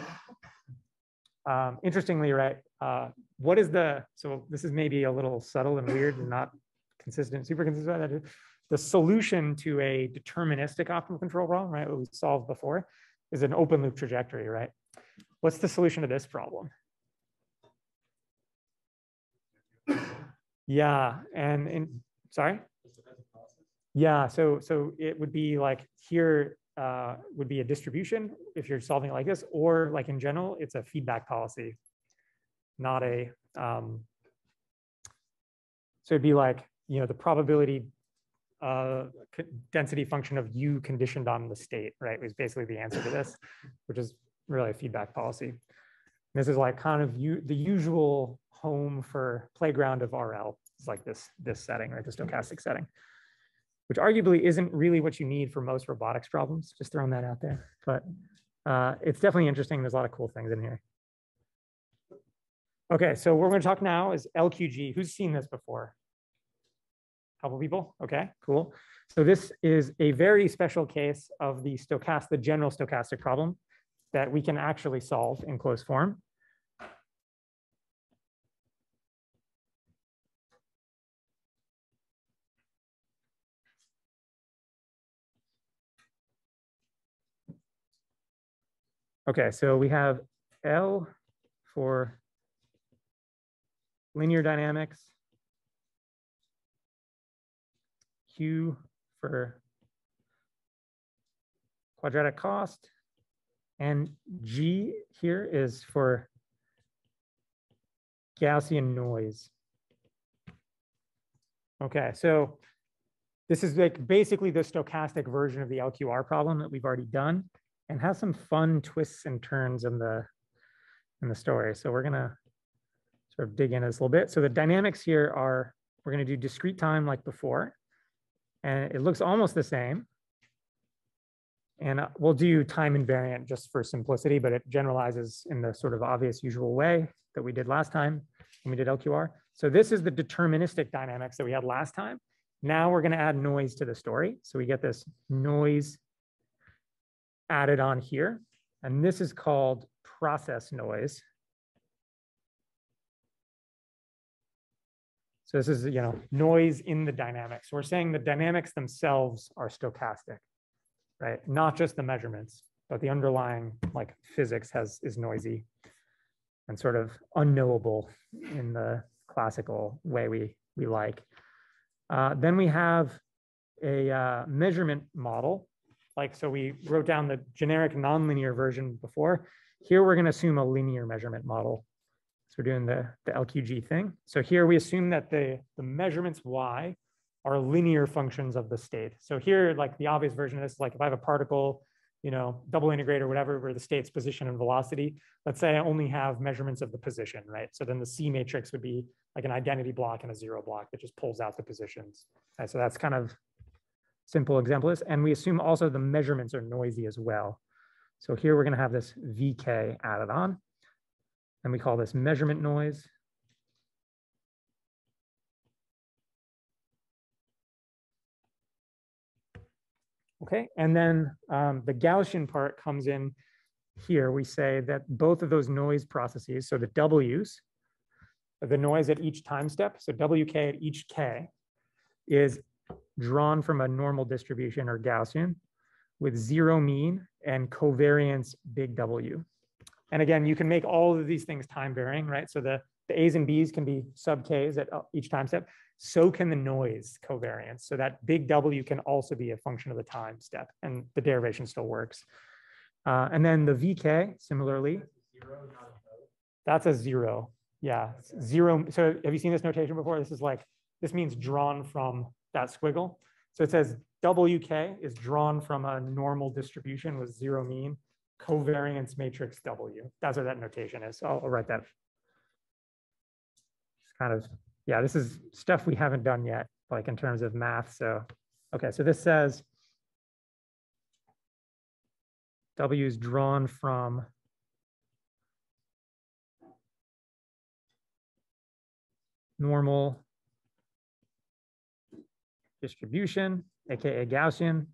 Um, interestingly, right, uh, what is the, so this is maybe a little subtle and weird and not consistent, super consistent the solution to a deterministic optimal control problem, right, what we solved before, is an open loop trajectory, right? What's the solution to this problem? Yeah, and in sorry. Yeah, so so it would be like here uh, would be a distribution if you're solving it like this, or like in general, it's a feedback policy, not a, um, so it'd be like, you know, the probability uh, density function of u conditioned on the state, right? Was basically the answer to this, which is really a feedback policy. This is like kind of the usual home for playground of RL. It's like this, this setting, right? The stochastic setting, which arguably isn't really what you need for most robotics problems. Just throwing that out there, but uh, it's definitely interesting. There's a lot of cool things in here. Okay, so what we're going to talk now is LQG. Who's seen this before? Couple people. Okay, cool. So this is a very special case of the stochastic, the general stochastic problem that we can actually solve in closed form. Okay, so we have L for linear dynamics, Q for quadratic cost, and G here is for Gaussian noise. Okay, so this is like basically the stochastic version of the LQR problem that we've already done and has some fun twists and turns in the in the story. So we're gonna sort of dig in this a little bit. So the dynamics here are we're gonna do discrete time like before, and it looks almost the same. And uh, we'll do time invariant just for simplicity, but it generalizes in the sort of obvious usual way that we did last time when we did LQR. So this is the deterministic dynamics that we had last time. Now we're gonna add noise to the story. So we get this noise added on here. And this is called process noise. So this is, you know, noise in the dynamics. We're saying the dynamics themselves are stochastic, right? Not just the measurements, but the underlying like physics has is noisy and sort of unknowable in the classical way we we like. Uh, then we have a uh, measurement model like, so we wrote down the generic nonlinear version before. Here, we're gonna assume a linear measurement model. So we're doing the, the LQG thing. So here we assume that the, the measurements Y are linear functions of the state. So here, like the obvious version of this, like if I have a particle, you know, double integrator or whatever, where the state's position and velocity, let's say I only have measurements of the position, right? So then the C matrix would be like an identity block and a zero block that just pulls out the positions. Right, so that's kind of simple example is, and we assume also the measurements are noisy as well. So here we're gonna have this VK added on, and we call this measurement noise. Okay, and then um, the Gaussian part comes in here. We say that both of those noise processes, so the W's, the noise at each time step, so WK at each K, is drawn from a normal distribution or Gaussian with zero mean and covariance big W. And again, you can make all of these things time varying, right? So the, the A's and B's can be sub K's at uh, each time step. So can the noise covariance. So that big W can also be a function of the time step and the derivation still works. Uh, and then the VK similarly, that's a zero. Yeah, zero. So have you seen this notation before? This is like, this means drawn from that squiggle. So it says WK is drawn from a normal distribution with zero mean, covariance matrix W. That's what that notation is. So I'll, I'll write that. Just kind of, yeah, this is stuff we haven't done yet, like in terms of math. So, okay, so this says W is drawn from normal distribution, aka Gaussian.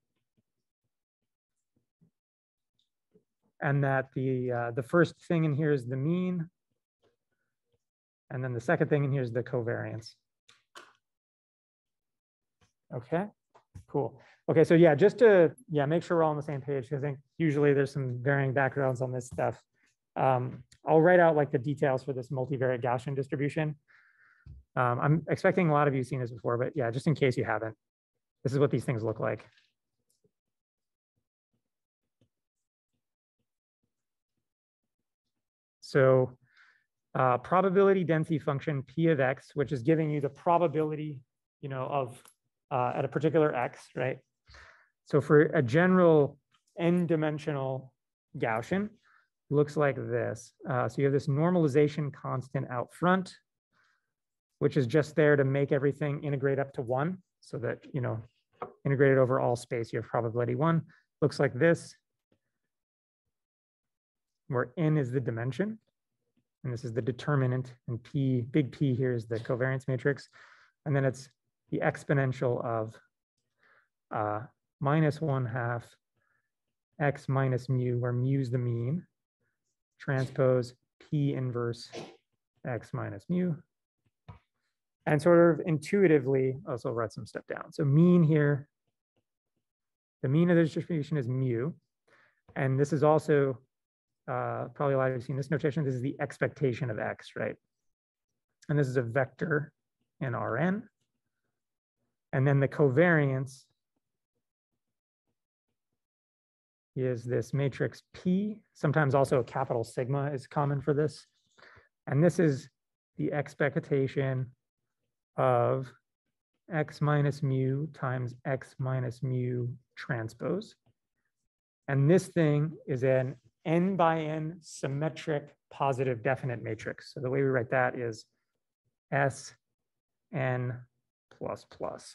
And that the, uh, the first thing in here is the mean. And then the second thing in here is the covariance. Okay, cool. Okay, so yeah, just to yeah make sure we're all on the same page, because I think usually there's some varying backgrounds on this stuff. Um, I'll write out like the details for this multivariate Gaussian distribution. Um, I'm expecting a lot of you have seen this before, but yeah, just in case you haven't, this is what these things look like. So uh, probability density function P of X, which is giving you the probability, you know, of uh, at a particular X, right? So for a general n dimensional Gaussian, looks like this. Uh, so you have this normalization constant out front, which is just there to make everything integrate up to one so that, you know, integrated over all space, you have probability one. Looks like this, where n is the dimension. And this is the determinant and P, big P here is the covariance matrix. And then it's the exponential of uh, minus one half x minus mu, where mu is the mean, transpose P inverse x minus mu. And sort of intuitively, also write some stuff down. So mean here, the mean of the distribution is mu. And this is also uh, probably a lot of you have seen this notation. This is the expectation of x, right? And this is a vector in Rn. And then the covariance is this matrix P, sometimes also a capital sigma is common for this. And this is the expectation of x minus mu times x minus mu transpose. And this thing is an n by n symmetric positive definite matrix. So the way we write that is S n plus plus.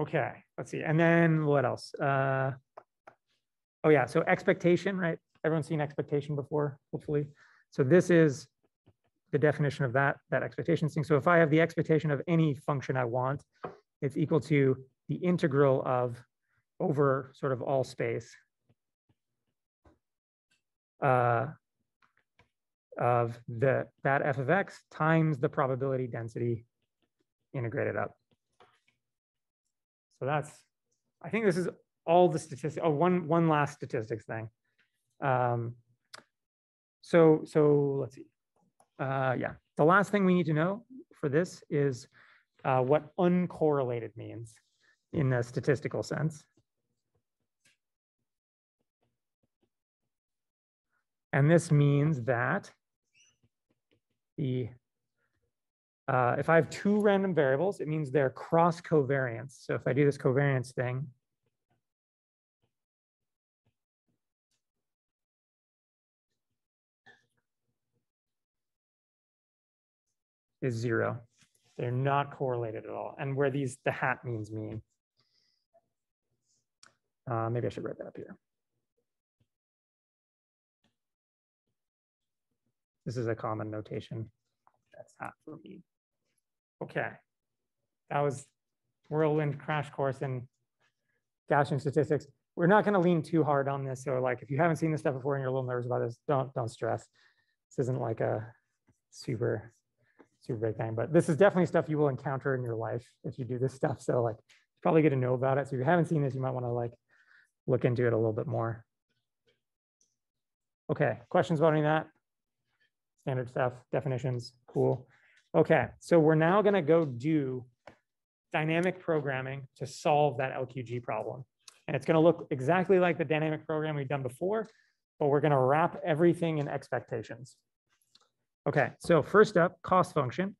Okay, let's see. And then what else? Uh, oh yeah, so expectation, right? Everyone's seen expectation before, hopefully. So this is the definition of that, that expectation thing. So if I have the expectation of any function I want, it's equal to the integral of over sort of all space uh, of the that f of x times the probability density integrated up. So that's, I think this is all the statistics. Oh, one, one last statistics thing. Um, so, so let's see. Uh, yeah, the last thing we need to know for this is uh, what uncorrelated means in a statistical sense. And this means that the uh, if I have two random variables, it means they're cross covariance. So if I do this covariance thing, is zero. They're not correlated at all. And where these, the hat means mean. Uh, maybe I should write that up here. This is a common notation. That's not for me. Okay. That was whirlwind crash course in Gaussian statistics. We're not going to lean too hard on this. So like, if you haven't seen this stuff before and you're a little nervous about this, don't, don't stress. This isn't like a super, super big thing, but this is definitely stuff you will encounter in your life if you do this stuff. So like, it's probably good to know about it. So if you haven't seen this, you might want to like look into it a little bit more. Okay, questions about any of that? Standard stuff, definitions, cool. Okay, so we're now gonna go do dynamic programming to solve that LQG problem. And it's gonna look exactly like the dynamic program we've done before, but we're gonna wrap everything in expectations. Okay, so first up, cost function.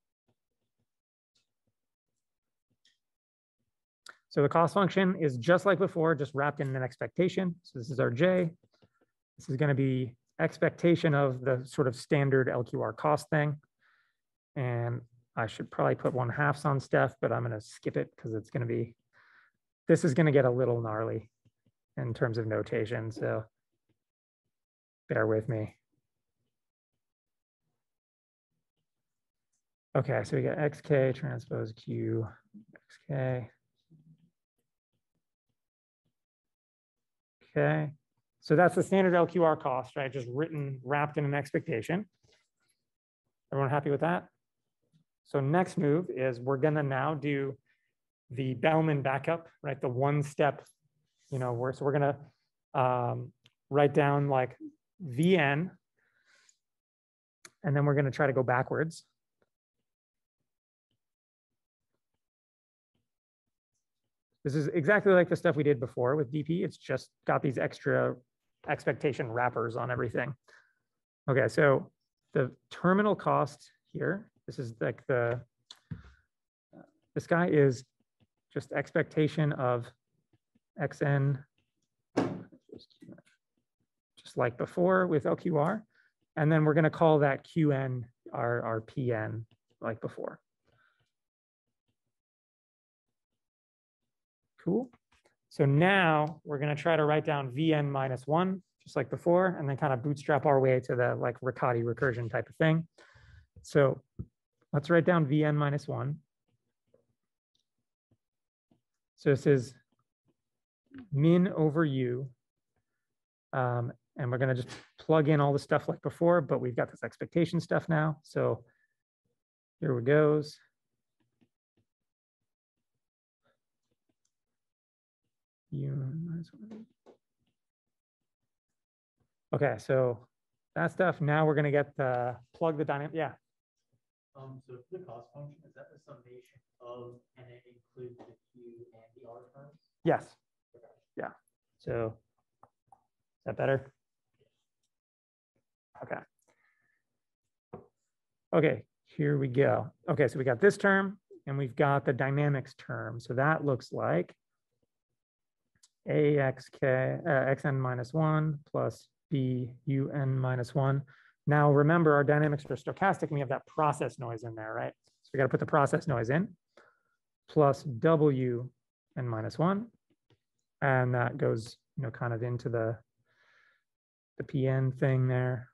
So the cost function is just like before, just wrapped in an expectation. So this is our J. This is gonna be expectation of the sort of standard LQR cost thing. And I should probably put one halves on Steph, but I'm going to skip it because it's going to be, this is going to get a little gnarly in terms of notation. So bear with me. Okay, so we got xk transpose q, xk. Okay, so that's the standard LQR cost, right? Just written, wrapped in an expectation. Everyone happy with that? So next move is we're gonna now do the Bellman backup, right? The one step, you know, where, so we're gonna um, write down like VN, and then we're gonna try to go backwards. This is exactly like the stuff we did before with DP. It's just got these extra expectation wrappers on everything. Okay, so the terminal cost here, this is like the, this guy is just expectation of xn, just like before with LQR. And then we're going to call that qn our, our pn like before. Cool. So now we're going to try to write down vn minus one, just like before, and then kind of bootstrap our way to the like Riccati recursion type of thing. So let's write down vn minus one. So this is min over u. Um, and we're going to just plug in all the stuff like before, but we've got this expectation stuff now. So here it goes. U minus one. Okay, so that stuff, now we're gonna get the, plug the dynamic, yeah, Um, so for the cost function, is that the summation of, and it includes the Q and the R terms? yes. Yeah, so is that better? Okay. Okay, here we go. Okay, so we got this term and we've got the dynamics term. So that looks like AXK, uh, xn minus one plus bun minus one. Now remember our dynamics are stochastic, and we have that process noise in there, right? So we got to put the process noise in plus W n minus one. And that goes, you know, kind of into the, the PN thing there.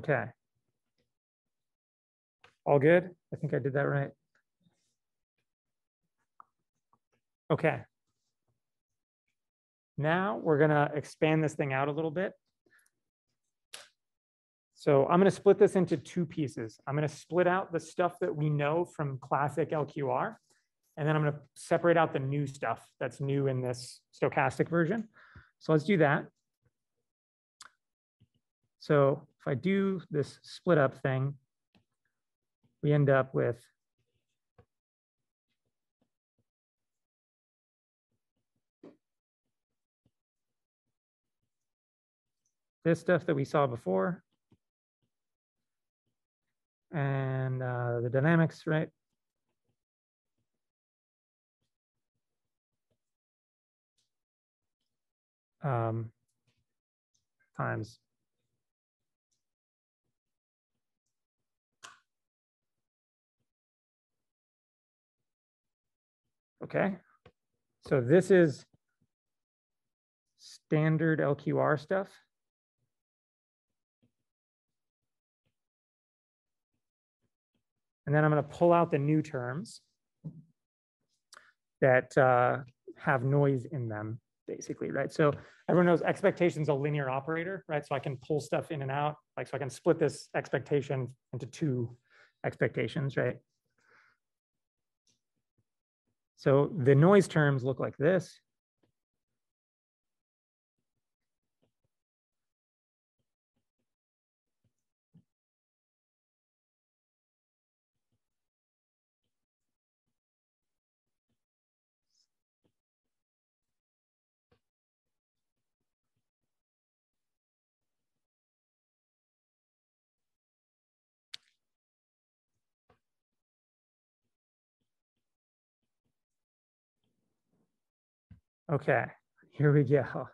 Okay. All good? I think I did that right. Okay. Now we're gonna expand this thing out a little bit. So I'm gonna split this into two pieces. I'm gonna split out the stuff that we know from classic LQR, and then I'm gonna separate out the new stuff that's new in this stochastic version. So let's do that. So if I do this split up thing, we end up with this stuff that we saw before. And uh, the dynamics, right? Um, times Okay, so this is standard LQR stuff. And then I'm going to pull out the new terms that uh, have noise in them, basically, right? So everyone knows expectations a linear operator, right? So I can pull stuff in and out, like so I can split this expectation into two expectations, right? So the noise terms look like this. Okay, here we go.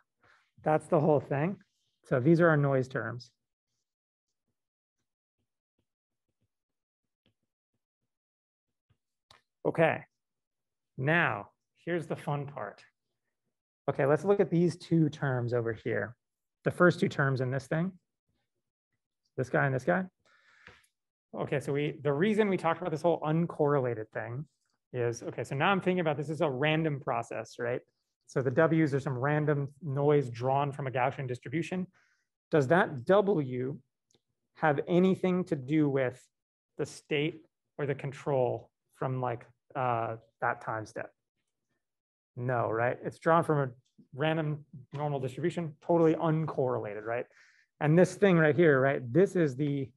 That's the whole thing. So these are our noise terms. Okay, now here's the fun part. Okay, let's look at these two terms over here. The first two terms in this thing, this guy and this guy. Okay, so we the reason we talked about this whole uncorrelated thing is, okay, so now I'm thinking about this is a random process, right? So the W's are some random noise drawn from a Gaussian distribution. Does that W have anything to do with the state or the control from like uh, that time step? No, right? It's drawn from a random normal distribution, totally uncorrelated, right? And this thing right here, right, this is the,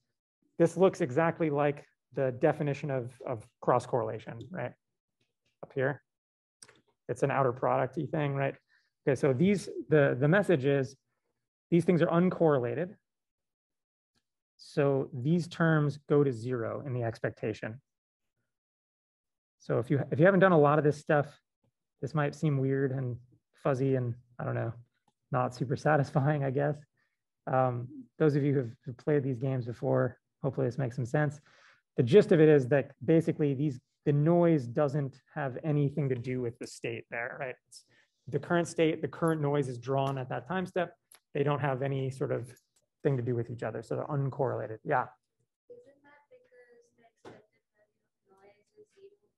this looks exactly like the definition of, of cross correlation, right? Up here. It's an outer producty thing, right? Okay, so these, the, the message is, these things are uncorrelated. So these terms go to zero in the expectation. So if you, if you haven't done a lot of this stuff, this might seem weird and fuzzy and I don't know, not super satisfying, I guess. Um, those of you who've, played these games before, hopefully this makes some sense. The gist of it is that basically these the noise doesn't have anything to do with the state there, right? It's the current state, the current noise is drawn at that time step. They don't have any sort of thing to do with each other, so they're uncorrelated. Yeah. Isn't that because the expected value of noise is equal?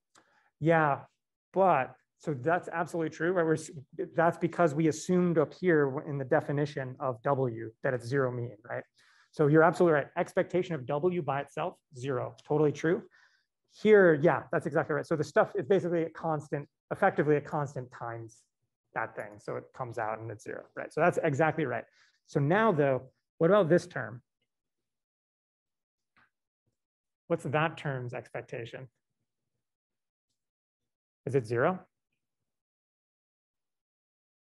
Yeah, but so that's absolutely true. Right? We're, that's because we assumed up here in the definition of W that it's zero mean, right? So you're absolutely right. Expectation of W by itself, zero, totally true. Here, yeah, that's exactly right. So the stuff is basically a constant, effectively a constant times that thing. So it comes out and it's zero, right? So that's exactly right. So now though, what about this term? What's that term's expectation? Is it zero?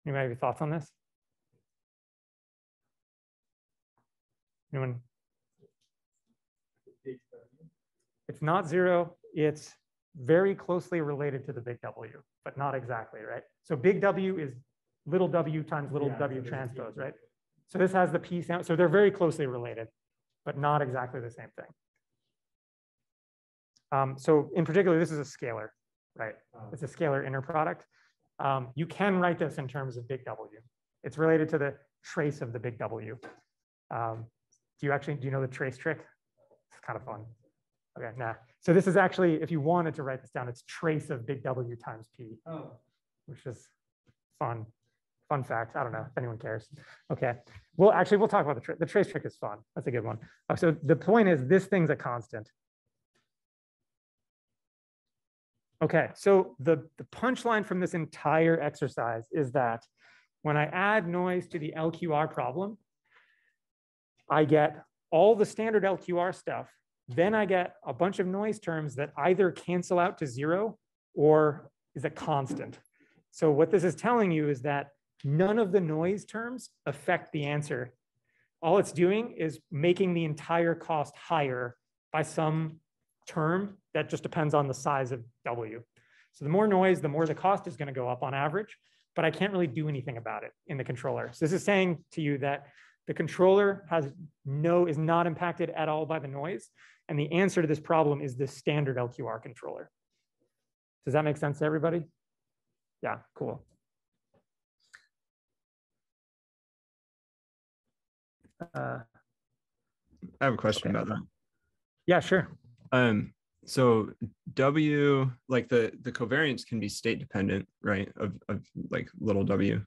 Anybody have any thoughts on this? Anyone? It's not zero. It's very closely related to the big W, but not exactly, right? So big W is little w times little Yeah, w transpose, right? So this has the P sound. So they're very closely related, but not exactly the same thing. Um, so in particular, this is a scalar, right? It's a scalar inner product. Um, you can write this in terms of big W. It's related to the trace of the big W. Um, do you actually, do you know the trace trick? It's kind of fun. Okay, nah. So this is actually, if you wanted to write this down, it's trace of big W times P, Oh, which is fun. Fun fact. I don't know if anyone cares. Okay. Well, actually, we'll talk about the, tra- the trace trick is fun. That's a good one. Uh, So the point is this thing's a constant. Okay, so the, the punchline from this entire exercise is that when I add noise to the LQR problem, I get all the standard LQR stuff. Then I get a bunch of noise terms that either cancel out to zero or is a constant. So what this is telling you is that none of the noise terms affect the answer. All it's doing is making the entire cost higher by some term that just depends on the size of W. So the more noise, the more the cost is going to go up on average, but I can't really do anything about it in the controller. So this is saying to you that the controller has no, is not impacted at all by the noise. And the answer to this problem is the standard LQR controller. Does that make sense to everybody? Yeah, cool. Uh, I have a question Okay. about that. yeah, sure. Um, so W, like the the covariance can be state dependent, right? Of of like little W.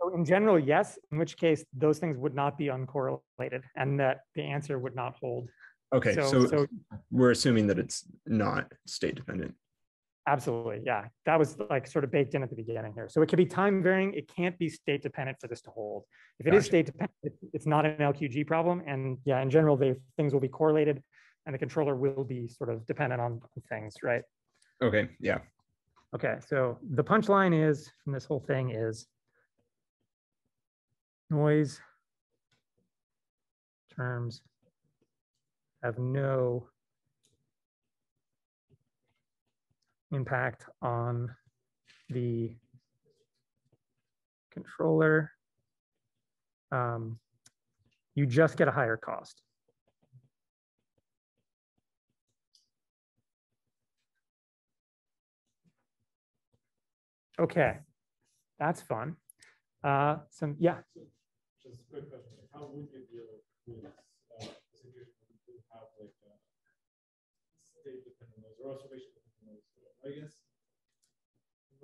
So in general, yes, in which case those things would not be uncorrelated and that the answer would not hold. Okay, So- so, so- we're assuming that it's not state dependent. Absolutely, yeah. That was like sort of baked in at the beginning here. So it could be time varying. It can't be state dependent for this to hold. If it is Gotcha. state dependent, it's- it's not an LQG problem. And yeah, in general, they, things will be correlated and the controller will be sort of dependent on things, right? Okay, yeah. Okay, so the punchline is from this whole thing is noise terms have no impact on the controller. Um, you just get a higher cost. Okay, that's fun. Uh, some, yeah, Just a quick question, how would you deal with, uh, a situation where you do have like, uh, state dependent or observation dependent? I guess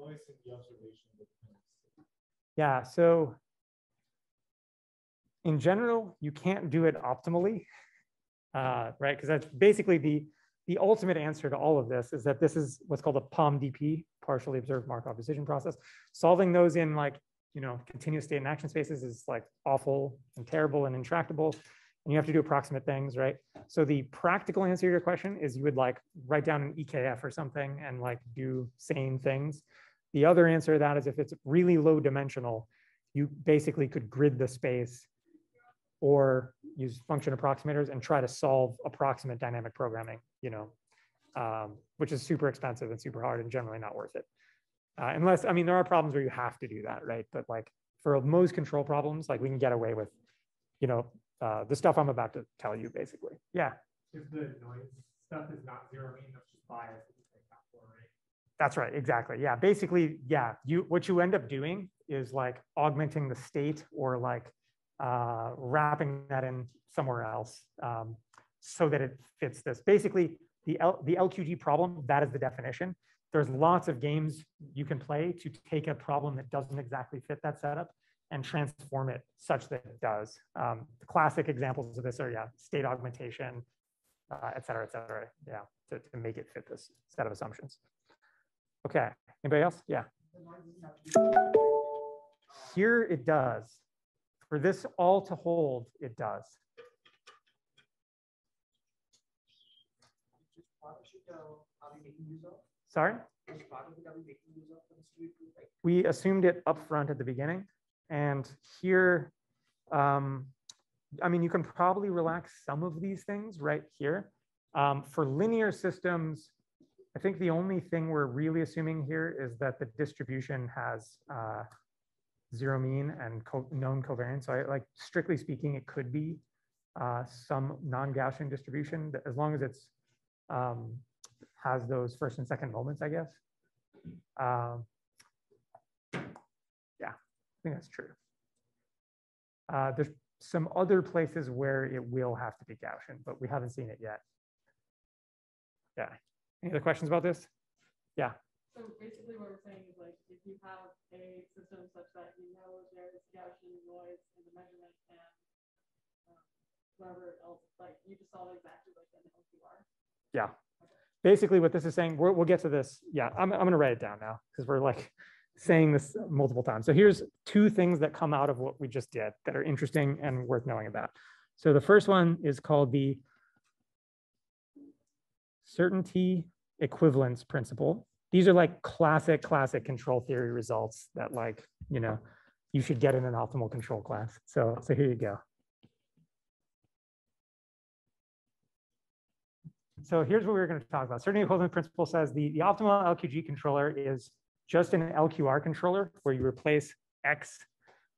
noise in the observation yeah, so in general, you can't do it optimally, uh, right? Because that's basically the, the ultimate answer to all of this is that this is what's called a POMDP, partially observed Markov decision process. Solving those in like you know, continuous state and action spaces is like awful and terrible and intractable. And you have to do approximate things, right? So the practical answer to your question is you would like write down an EKF or something and like do sane things. The other answer to that is if it's really low dimensional, you basically could grid the space or use function approximators and try to solve approximate dynamic programming, you know, um, which is super expensive and super hard and generally not worth it. Uh, unless, I mean, there are problems where you have to do that, right? But like for most control problems, like we can get away with, you know, uh, the stuff I'm about to tell you basically. Yeah, If the noise stuff is not zero mean, that's just bias. that you take out for, right? that's right. Exactly. Yeah. Basically, yeah, you, what you end up doing is like augmenting the state or like uh, wrapping that in somewhere else um, so that it fits this. Basically, the, L, the LQG problem, that is the definition. There's lots of games you can play to take a problem that doesn't exactly fit that setup and transform it such that it does. Um, the classic examples of this are, yeah, state augmentation, uh, et cetera, et cetera. Yeah, to, to make it fit this set of assumptions. Okay, anybody else? Yeah. Here it does. For this all to hold, it does. Which part should, are we making use of? Sorry? Which part of it are we making use of for this to be true? Like, We assumed it up front at the beginning. And here, um, I mean, you can probably relax some of these things right here. Um, for linear systems, I think the only thing we're really assuming here is that the distribution has uh, zero mean and co known covariance. So I, like strictly speaking, it could be uh, some non-Gaussian distribution as long as it's um, has those first and second moments, I guess. Um, think that's true. Uh, there's some other places where it will have to be Gaussian, but we haven't seen it yet. Yeah. Any other questions about this? Yeah. So basically what we're saying is like, if you have a system such that you know there's Gaussian noise in the measurement and um, whatever else, like you just solve exactly like an LQR. Yeah. Basically, what this is saying, we'll get to this. Yeah, I'm, I'm going to write it down now because we're like saying this multiple times. So here's two things that come out of what we just did that are interesting and worth knowing about. So the first one is called the certainty equivalence principle. These are like classic, classic control theory results that like, you know, you should get in an optimal control class. So, so here you go. So here's what we are going to talk about. Certainty equivalence principle says the, the optimal LQG controller is just an LQR controller where you replace X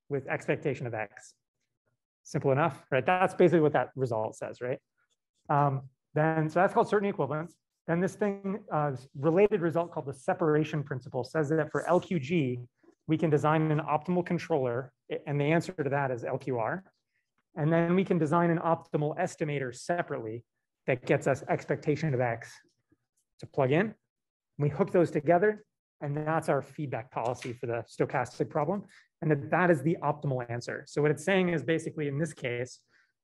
with expectation of X. Simple enough, right? That's basically what that result says, right? Um, then, so that's called certain equivalence. Then this thing, uh, this related result called the separation principle says that for LQG, we can design an optimal controller, and the answer to that is LQR. And then we can design an optimal estimator separately that gets us expectation of X to plug in. We hook those together, and that's our feedback policy for the stochastic problem. And that, that is the optimal answer. So what it's saying is basically in this case,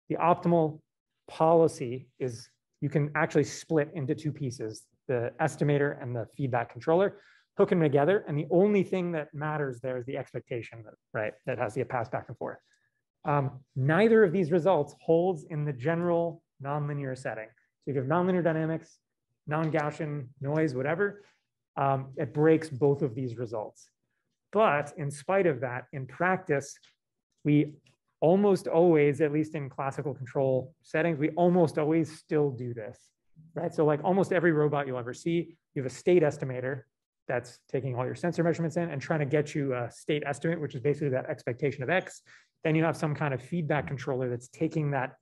the optimal policy is you can actually split into two pieces, the estimator and the feedback controller, hook them together. And the only thing that matters there is the expectation, that, right? That has to get passed back and forth. Um, neither of these results holds in the general nonlinear setting. So if you have nonlinear dynamics, non-Gaussian noise, whatever, um, it breaks both of these results. But in spite of that, in practice, we almost always, at least in classical control settings, we almost always still do this, right? So like almost every robot you'll ever see, you have a state estimator that's taking all your sensor measurements in and trying to get you a state estimate, which is basically that expectation of X. Then you have some kind of feedback controller that's taking that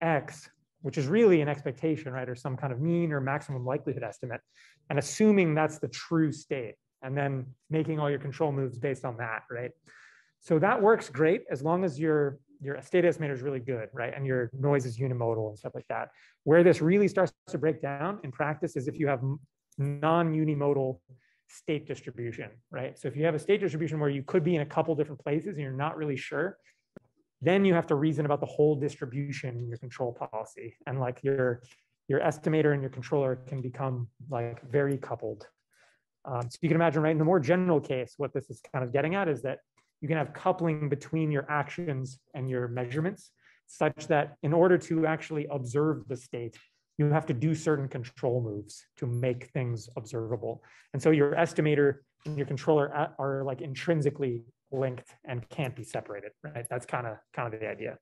X, which is really an expectation, right? Or some kind of mean or maximum likelihood estimate, and assuming that's the true state, and then making all your control moves based on that, right? So that works great as long as your your state estimator is really good, right? And your noise is unimodal and stuff like that. Where this really starts to break down in practice is if you have non-unimodal state distribution, right? So if you have a state distribution where you could be in a couple different places and you're not really sure, then you have to reason about the whole distribution in your control policy. And like your, your estimator and your controller can become like very coupled. Um, so you can imagine, right, in the more general case, what this is kind of getting at is that you can have coupling between your actions and your measurements such that in order to actually observe the state, you have to do certain control moves to make things observable. And so your estimator and your controller are like intrinsically linked and can't be separated, right? That's kind of kind of the idea.